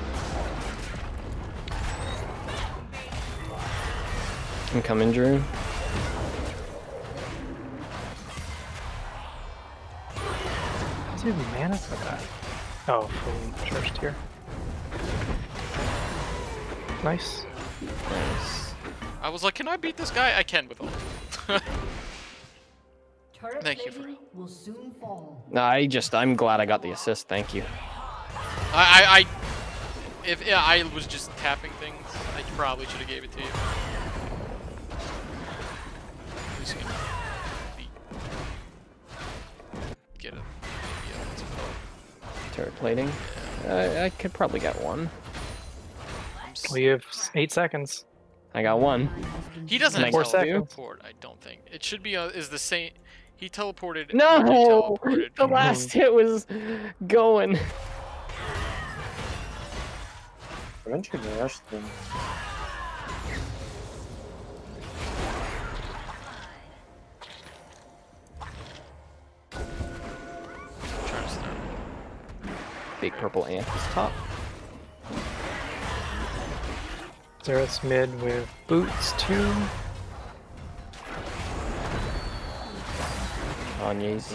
been I'm coming, Drew. What's even mana for that? Oh, fully charged here. Nice. Nice. I was like, can I beat this guy? I can with all. Thank you for- will soon fall. No, I just, I'm glad I got the assist. Thank you. I, I, I, if yeah, I was just tapping things, I probably should have gave it to you. Who's gonna? Get it. Yeah, that's a Turret plating. Uh, I could probably get one. I'm s- We have eight seconds. I got one. He doesn't Four have seconds. teleport. I don't think it should be. Uh, is the same? He teleported. No, he teleported. the last hit was going. Eventually, dash them. Trying to. Big purple ant is top. Xerath's mid with boots too. Kayn's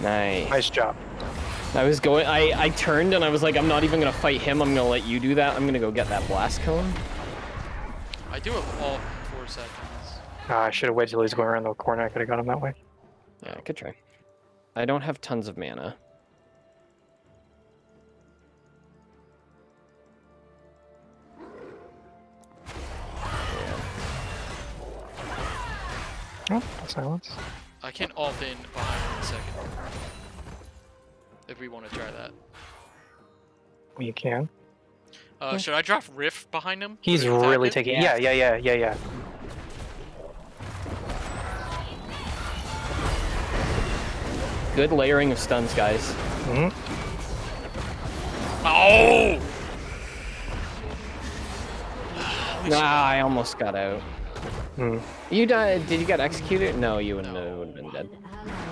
Nice. Nice job. I was going. I I turned and I was like, I'm not even gonna fight him. I'm gonna let you do that. I'm gonna go get that blast cone. I do have all four seconds. Ah, I should have waited till he's going around the corner. I could have got him that way. Yeah, I could try. I don't have tons of mana. Oh, silence. I can alt in behind him in a second. If we want to try that. You can. Uh, should I drop Riff behind him? He's Would it attack really taking. Yeah, yeah, yeah, yeah, yeah. Good layering of stuns, guys. hmm Oh! Nah, I almost got out. Hmm. You died? Did you get executed? No, you wouldn't have would have been dead.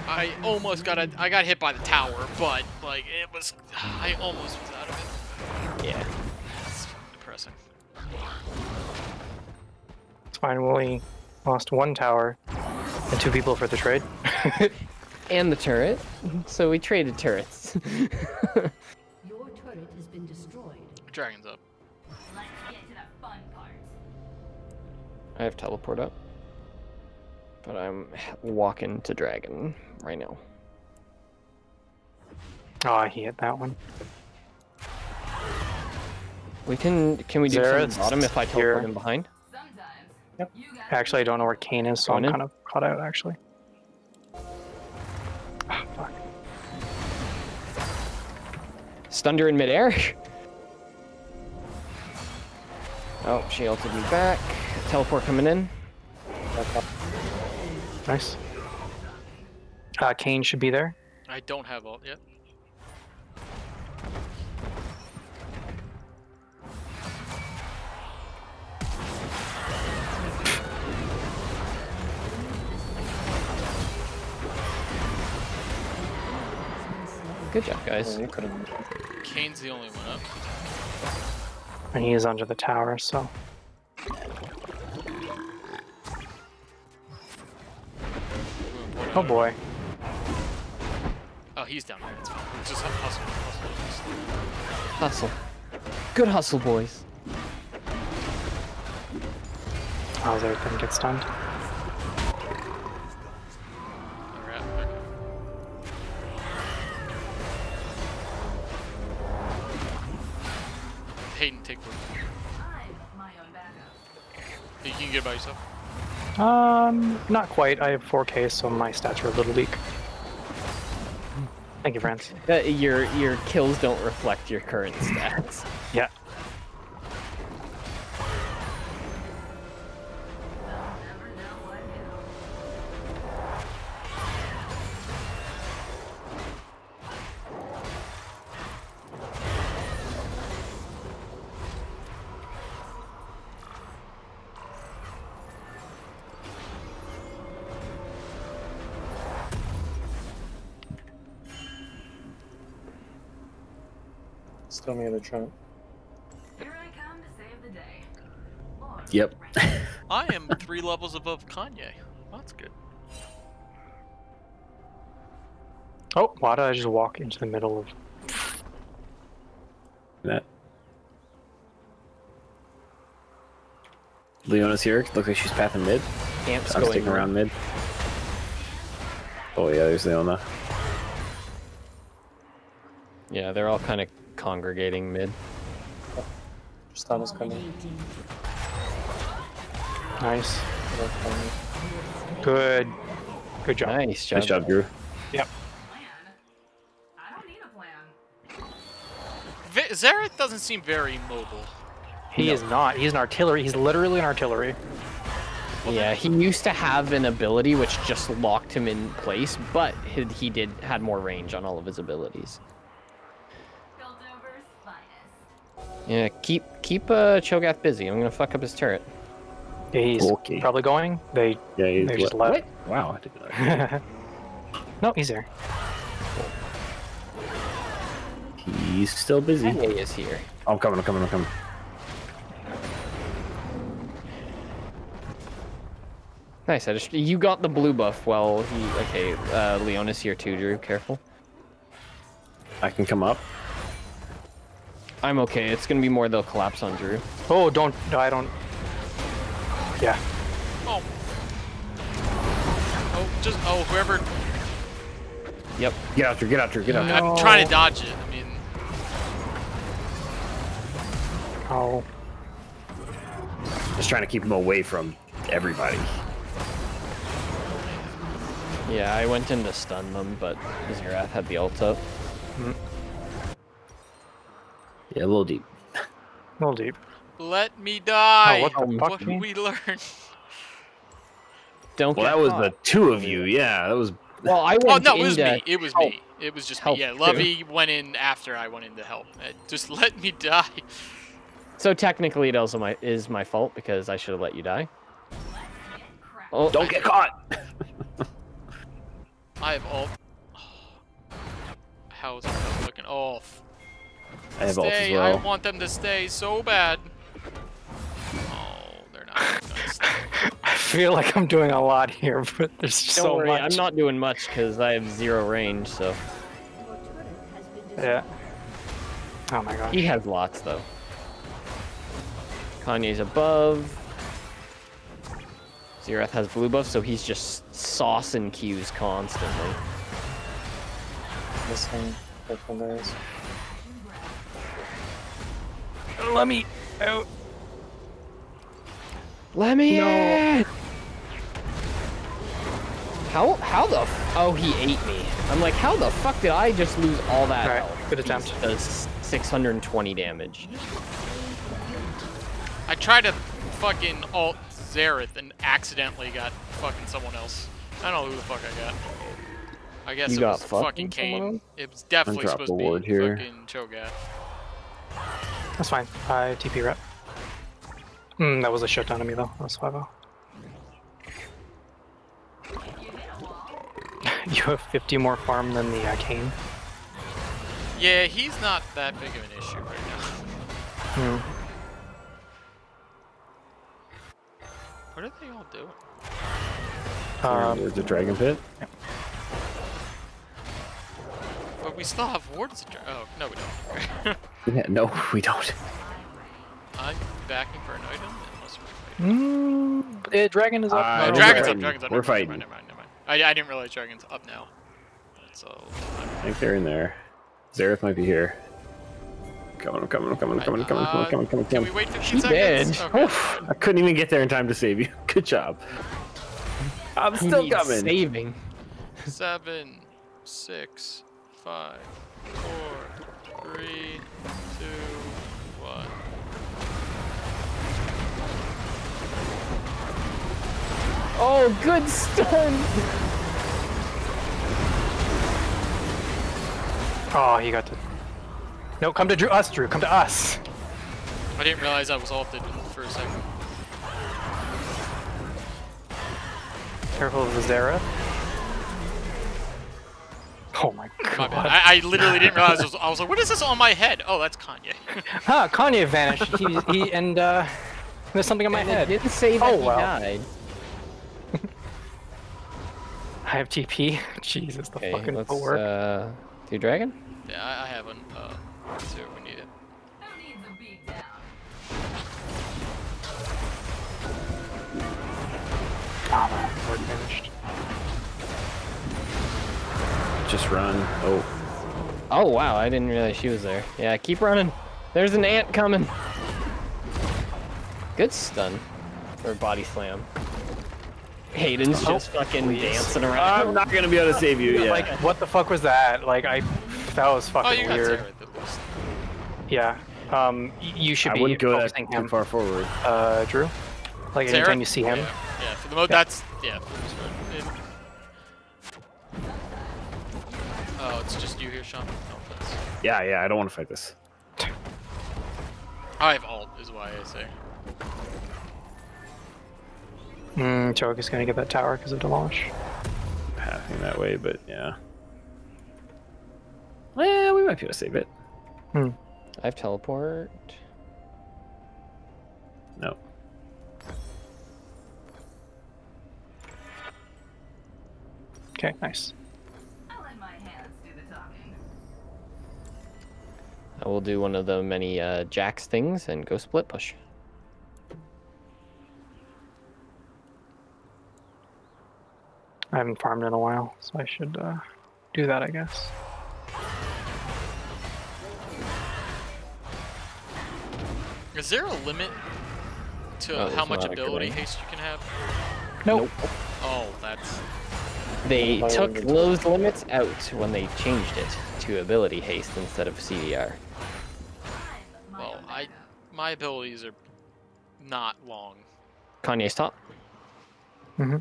I almost got a, I got hit by the tower, but like it was, I almost was out of it. Yeah. It's depressing. It's fine. We only lost one tower and two people for the trade. And the turret. So we traded turrets. Your turret has been destroyed. Dragon's up. I have teleport up. But I'm walking to dragon right now. oh, he hit that one. We can can we do from the bottom if I teleport here. him behind? Yep. Actually, I don't know where Kayn is, so Going I'm in? kind of caught out. Actually. Ah, fuck. Stunned her in midair. Oh, she ulted me back. Teleport coming in. Nice. Uh, Kayn should be there. I don't have ult yet. Good job, guys. Yeah, you. Kayn's the only one up. And he is under the tower, so. We won't point Oh boy. Oh, he's down there. It's fine. It's just hustle, hustle, Hustle. Good hustle, boys. Oh, How's everything get stunned? Hayden, take one. I'm my own backup. You can get it by yourself. Um, not quite. I have 4K, so my stats are a little weak. Thank you, friends. Uh, your your kills don't reflect your current stats. Yeah. Still near the trunk. Here I come to save the day. Yep. I am three levels above Kayn. That's good. Oh, why did I just walk into the middle of. That. Leona's here. Looks like she's pathing mid. Amps I'm going sticking around mid. Oh yeah, there's Leona. Yeah, they're all kind of congregating mid. Stun is coming. Nice. Good. Good job. Nice job. Nice job, Drew. plan? I don't need a plan. Xerath doesn't seem very mobile. He is not. He's an artillery. He's literally an artillery. Yeah, he used to have an ability which just locked him in place, but he, he did had more range on all of his abilities. Yeah, keep keep uh, Cho'Gath busy. I'm gonna fuck up his turret. Yeah, he's Okay. probably going. They Yeah, he's they just le- left. Wow. I didn't know. no, he's there. He's still busy. He is here. Oh, I'm coming. I'm coming. I'm coming. Nice. I just you got the blue buff. Well, he okay. Uh, Leona's here too. Drew, careful. I can come up. I'm okay. It's gonna be more they'll collapse on Drew. Oh, don't. No, I don't. Yeah. Oh. Oh, just oh whoever. Yep. Get out there. Get out there. Get out there. I'm trying to dodge it. I mean, Oh. Just trying to keep him away from everybody. Yeah, I went in to stun them, but Xerath had the ult up. Mm. Yeah, a little deep. A little deep. let me die. Oh, what the fuck, what did we learn? Don't Well, get that was caught. the two of you. Yeah, that was. Well, I went. Oh went no, it was me. It was help. me. It was just help me. Yeah, too. Lovey went in after I went in to help. Uh, Just let me die. So technically, it also my is my fault because I should have let you die. Oh, Don't get caught. I have all. How's it looking? Oh, f- I have ult as stay. I want them to stay so bad. Oh, they're not. I feel like I'm doing a lot here, but there's Don't so worry, much. I'm not doing much because I have zero range. So Your turret has been destroyed. Yeah. Oh my god. he has lots though. Kayn's above. Xerath has blue buff, so he's just saucing Qs constantly. Missing purple days. Let me out. Let me No. in! How how the f- oh he ate me. I'm like how the fuck did I just lose all that Alright, health? good He attempt. just Does 620 damage. I tried to fucking alt Xerath and accidentally got fucking someone else. I don't know who the fuck I got. I guess You it got was fucking fucking Kayn. It was definitely supposed to be ward here. fucking Cho'Gath. That's fine. I TP rep. Hmm, that was a shutdown to me though. That was 5 You have 50 more farm than the uh, Kayn. Yeah, he's not that big of an issue right now. Hmm. What are they all doing? Um, There's the dragon pit. But we still have wards to dra- Oh, no we don't. Yeah, no, we don't. I'm backing for an item unless we're fighting. mm, eh, dragon is up. Uh, Oh, we're Dragon's up, fighting. Dragon's up. We're never mind, fighting. Never mind, never mind. I, I didn't realize Dragon's up now. So, I think they're in there. Xerath might be here. Coming, I'm coming, I'm coming, I'm coming, I'm coming, I'm Uh, coming, coming, can we wait 15 She seconds? did. Okay. I couldn't even get there in time to save you. Good job. I'm He still needs coming. Saving. Seven, six, five, four, three, two, one. Oh, good stun! Oh, he got to. No, come to Drew. Us, Drew. Come to us. I didn't realize I was ulted for a second. Careful of the Zera. my My god. bad. I, I literally didn't realize. I was, I was like, what is this on my head? Oh, that's Kayn. Huh, Kayn vanished. he, he and uh, there's something on my And it head. didn't say that Oh, he well. died. I have TP. Jesus, the Okay, fucking let's footwork. uh, do dragon. yeah, I, I have one. Uh, let's see what we need it. Who Just run. Oh, Oh wow, I didn't realize she was there. Yeah, keep running. There's an ant coming. Good stun. Or body slam. Hayden's Oh, just fucking please. dancing around. I'm not gonna be able to save you. Yeah. Like, what the fuck was that? Like, I. That was Oh, fucking you got weird. Xerath at least. Yeah. Um, you should I be wouldn't go that focusing too him. far forward. Uh, Drew. Like Sarah? anytime you see him. Yeah, yeah for the mo that's yeah. Oh, it's just you here, Sean. No offense. Yeah, yeah. I don't want to fight this. I have alt, is why I say. Mm, Choke is gonna get that tower because of demolish. Pathing that way, but yeah. Well, we might be able to save it. Hmm. I have teleport. No. Okay, nice. I will do one of the many uh, Jax things and go split push. I haven't farmed in a while, so I should uh, do that, I guess. Is there a limit to Oh, how much not a good ability haste you can have? Nope. Oh, that's They took those limits out when they changed it to ability haste instead of CDR. My well. own I backup. my abilities are not long. Kayn's top. hmm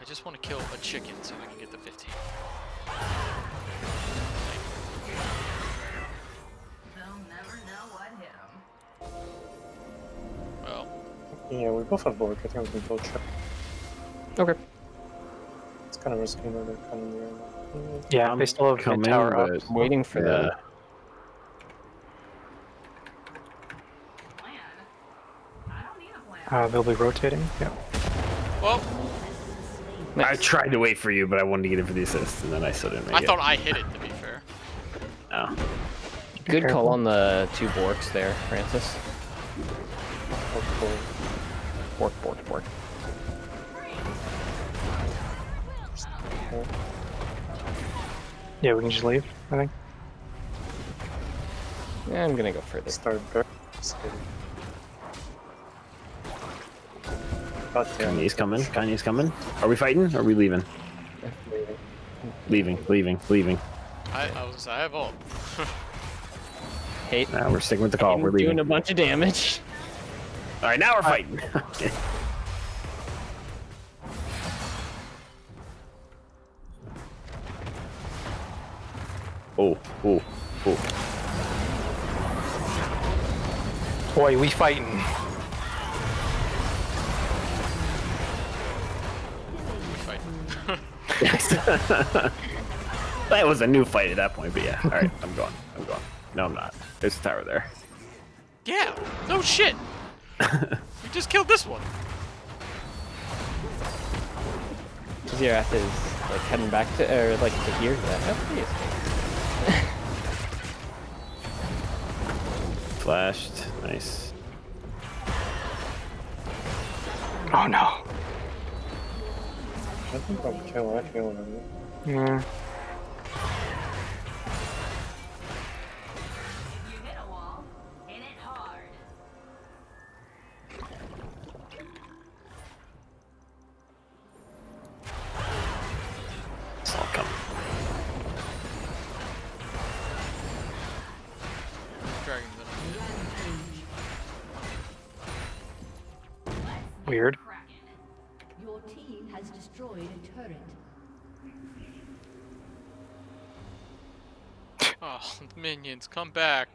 I just want to kill a chicken so I can get the 15. They'll never know what hit 'em. Well, Yeah, we both have Bork. I think we can both check. Okay. It's kind of risky that they're coming here. Yeah, I'm they still have coming, mid tower up. I'm waiting for Yeah. Plan? I don't need a plan. Uh, they'll be rotating. Yeah. well, the. I tried to wait for you, but I wanted to get in for the assist, and then I still didn't make I it. thought I hit it to be fair. No. Good Careful. call on the two Borks there, Francis. hopefully. Bork, Bork, Bork. Yeah, we can just leave, I think. Yeah, I'm gonna go further. Start there. Just kidding. Kayn's coming. Kayn's coming. Are we fighting? Or are we leaving? Leaving, leaving, leaving. I, I was I have alt. Hey, Nah, we're sticking with the call. I'm We're doing leaving. a bunch of damage. All right, now we're fighting. oh, oh, oh. Boy, we fighting. Fight. that was a new fight at that point, but yeah. All right, I'm going. I'm going. No, I'm not. There's a tower there. yeah. No shit. we just killed this one. Xerath is like heading back to, or like to here. Yeah. Oh, he is. Flashed. Nice. Oh no. I think I'll kill. I feel it. Yeah. Oh, minions, come back.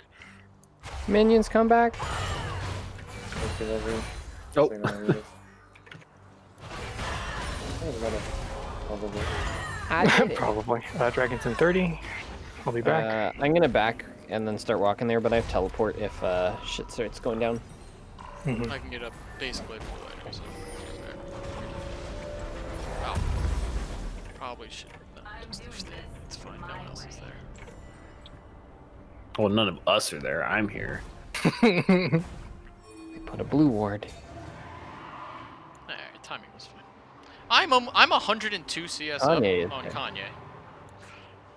Minions come back. Thank you, Lovely. Nope. They're gonna read it. I think I'm gonna probably. I did it. Probably. Uh, Dragon's in 30. I'll be back. Uh, I'm gonna back and then start walking there, but I have teleport if uh, shit starts going down. Mhm. I can get up basically full item, so. Wow. Probably should no, just doing It's fine, no one else is there. Well, none of us are there. I'm here. They put a blue ward. Alright, timing was fine. I'm a, I'm 102 CS Kayn is on there. Kayn.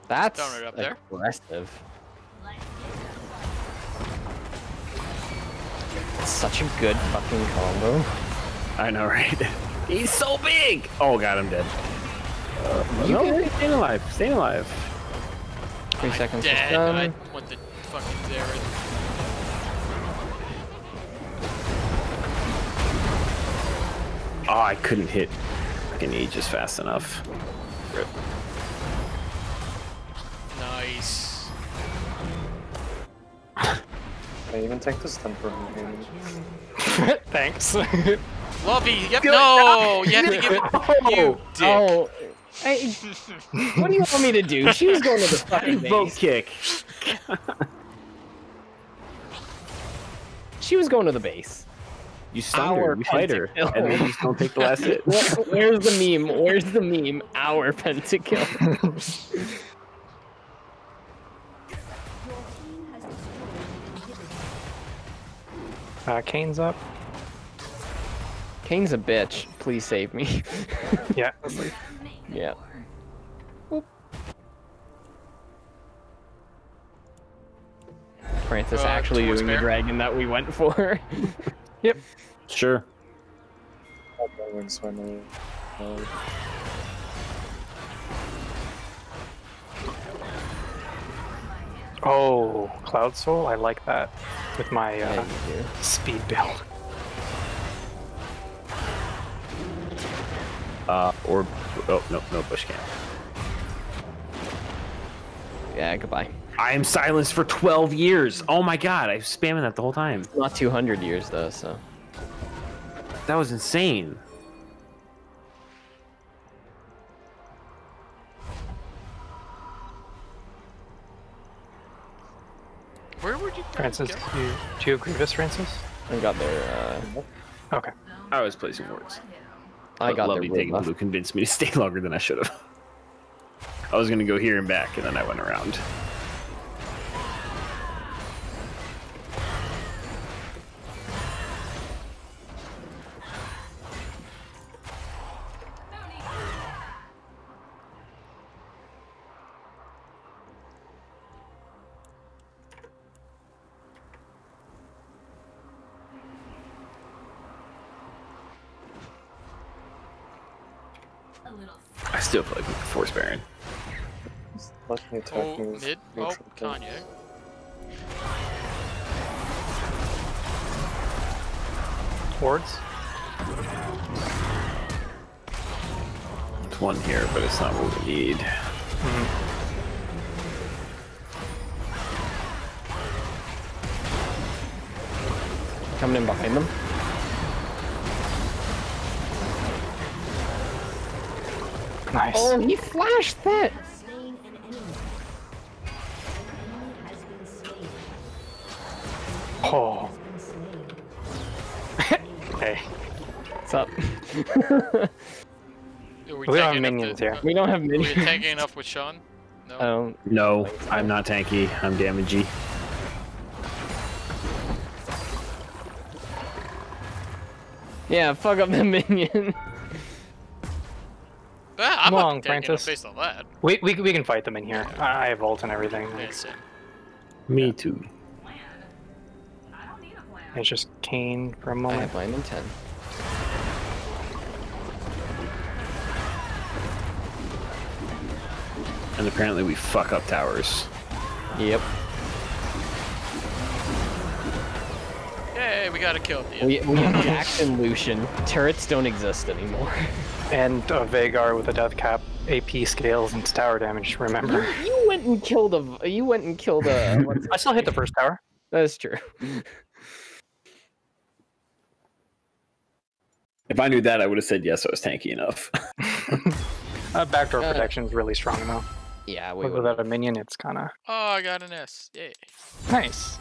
That's Throwing it up there. aggressive. Let's It's such a good fucking combo. I know, right? He's so big. Oh god, I'm dead. You no, good? staying alive. Staying alive. Three I'm seconds to dead. stun. I want the fucking Xerath. Oh, I couldn't hit fucking Aegis fast enough. Rip. Nice. I even take this stun for me. Thanks. Lovey, yep, no! You have to give it. to oh. You dick. Oh, hey, what do you want me to do? She was going to the fucking Vote base. kick. She was going to the base. You stun her, you fight her, pentakill. and then you just don't take the last hit. Where- Where's the meme? Where's the meme? Our pentakill. Your team has destroyed an inhibitor. uh, Kayn's up. Kayn's a bitch. Please save me. Yeah. yeah. Francis Uh, actually towards doing the dragon that we went for. Yep. Sure. I'll go wing swimmer. Oh, Cloud Soul. I like that with my uh, you do. speed build. Uh, or oh no, no bush camp. Yeah, goodbye. I am silenced for 12 years. Oh my god, I was spamming that the whole time. Not 200 years though, so. That was insane. Where would you guys Francis, go? do you, do you have Grievous, Francis? I got there. Uh, Okay. I was placing words. I But got their Lovely wood taking blue convinced me to stay longer than I should have. I was gonna go here and back, and then I went around. Minions here. we don't have Are we minions. tanking enough with Sean? No. Um, No, I'm not tanky. I'm damagey. yeah, fuck up the minion. Ah, I'm Come not on, Francis. it based on that. We, we, we can fight them in here. I I have ult and everything. Yeah, Like, same. Me too. I don't need a plan. it's just Kayn for a I moment. I have mine in 10. And apparently we fuck up towers. Yep. Yay, we got a kill at. We, we have Jax and Lucian. Turrets don't exist anymore. And uh, Veigar with a death cap, AP scales, and tower damage, remember? You went and killed a. You went and killed a. I still hit the first tower. that's true. If I knew that, I would have said yes. I was tanky enough. Uh, backdoor Uh, protection is really strong though. Yeah, we would. without a minion, it's kind of Oh, I got an S. Yay. nice.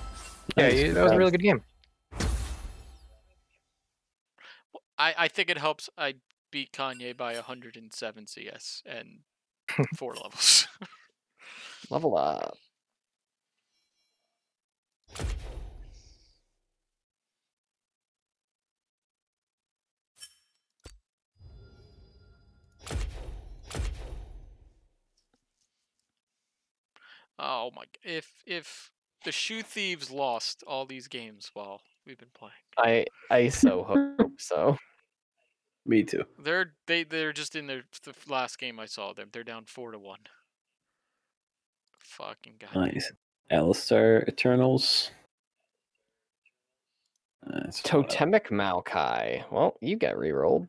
Yeah, Nice, you, that was a really good game. I, I think it helps I beat Kayn by 107 CS and four levels. Level up. Oh my! If if the shoe thieves lost all these games while we've been playing, I I so hope so. Me too. they're they they're just in their the last game I saw them. They're down four to one. Fucking god. Nice. Alistar Eternals. That's a lot of- Totemic Maokai. Well, you get rerolled.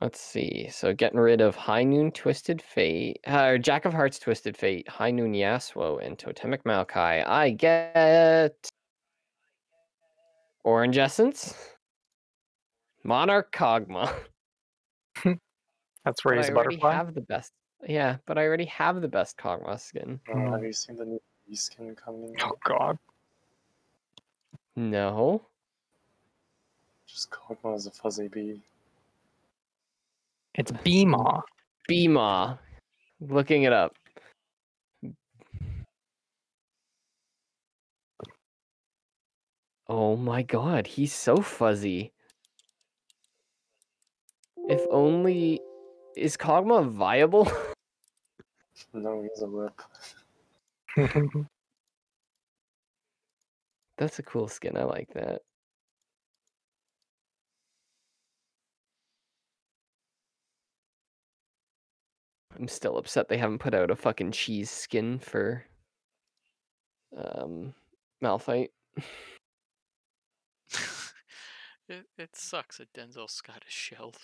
Let's see. So getting rid of High Noon Twisted Fate, uh, or Jack of Hearts Twisted Fate, High Noon Yasuo, and Totemic Maokai. I get Orange Essence, Monarch Kog'Maw. That's where But he's I a already butterfly. have the best. Yeah, but I already have the best Kog'Maw skin. Hmm. Have you seen the new bee skin coming? Oh god. No. Just Kog'Maw as a fuzzy bee. It's Beemaw. Beemaw. Looking it up. Oh my god, he's so fuzzy. If only is Kog'Maw viable? No, he's a whip. That's a cool skin. I like that. I'm still upset they haven't put out a fucking cheese skin for um Malphite. it, it sucks that Denzel Scott is shelled.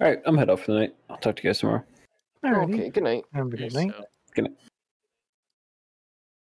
All right, I'm head off for the night. I'll talk to you guys tomorrow. Alrighty. Okay, good night. Have a good night. out. Good night.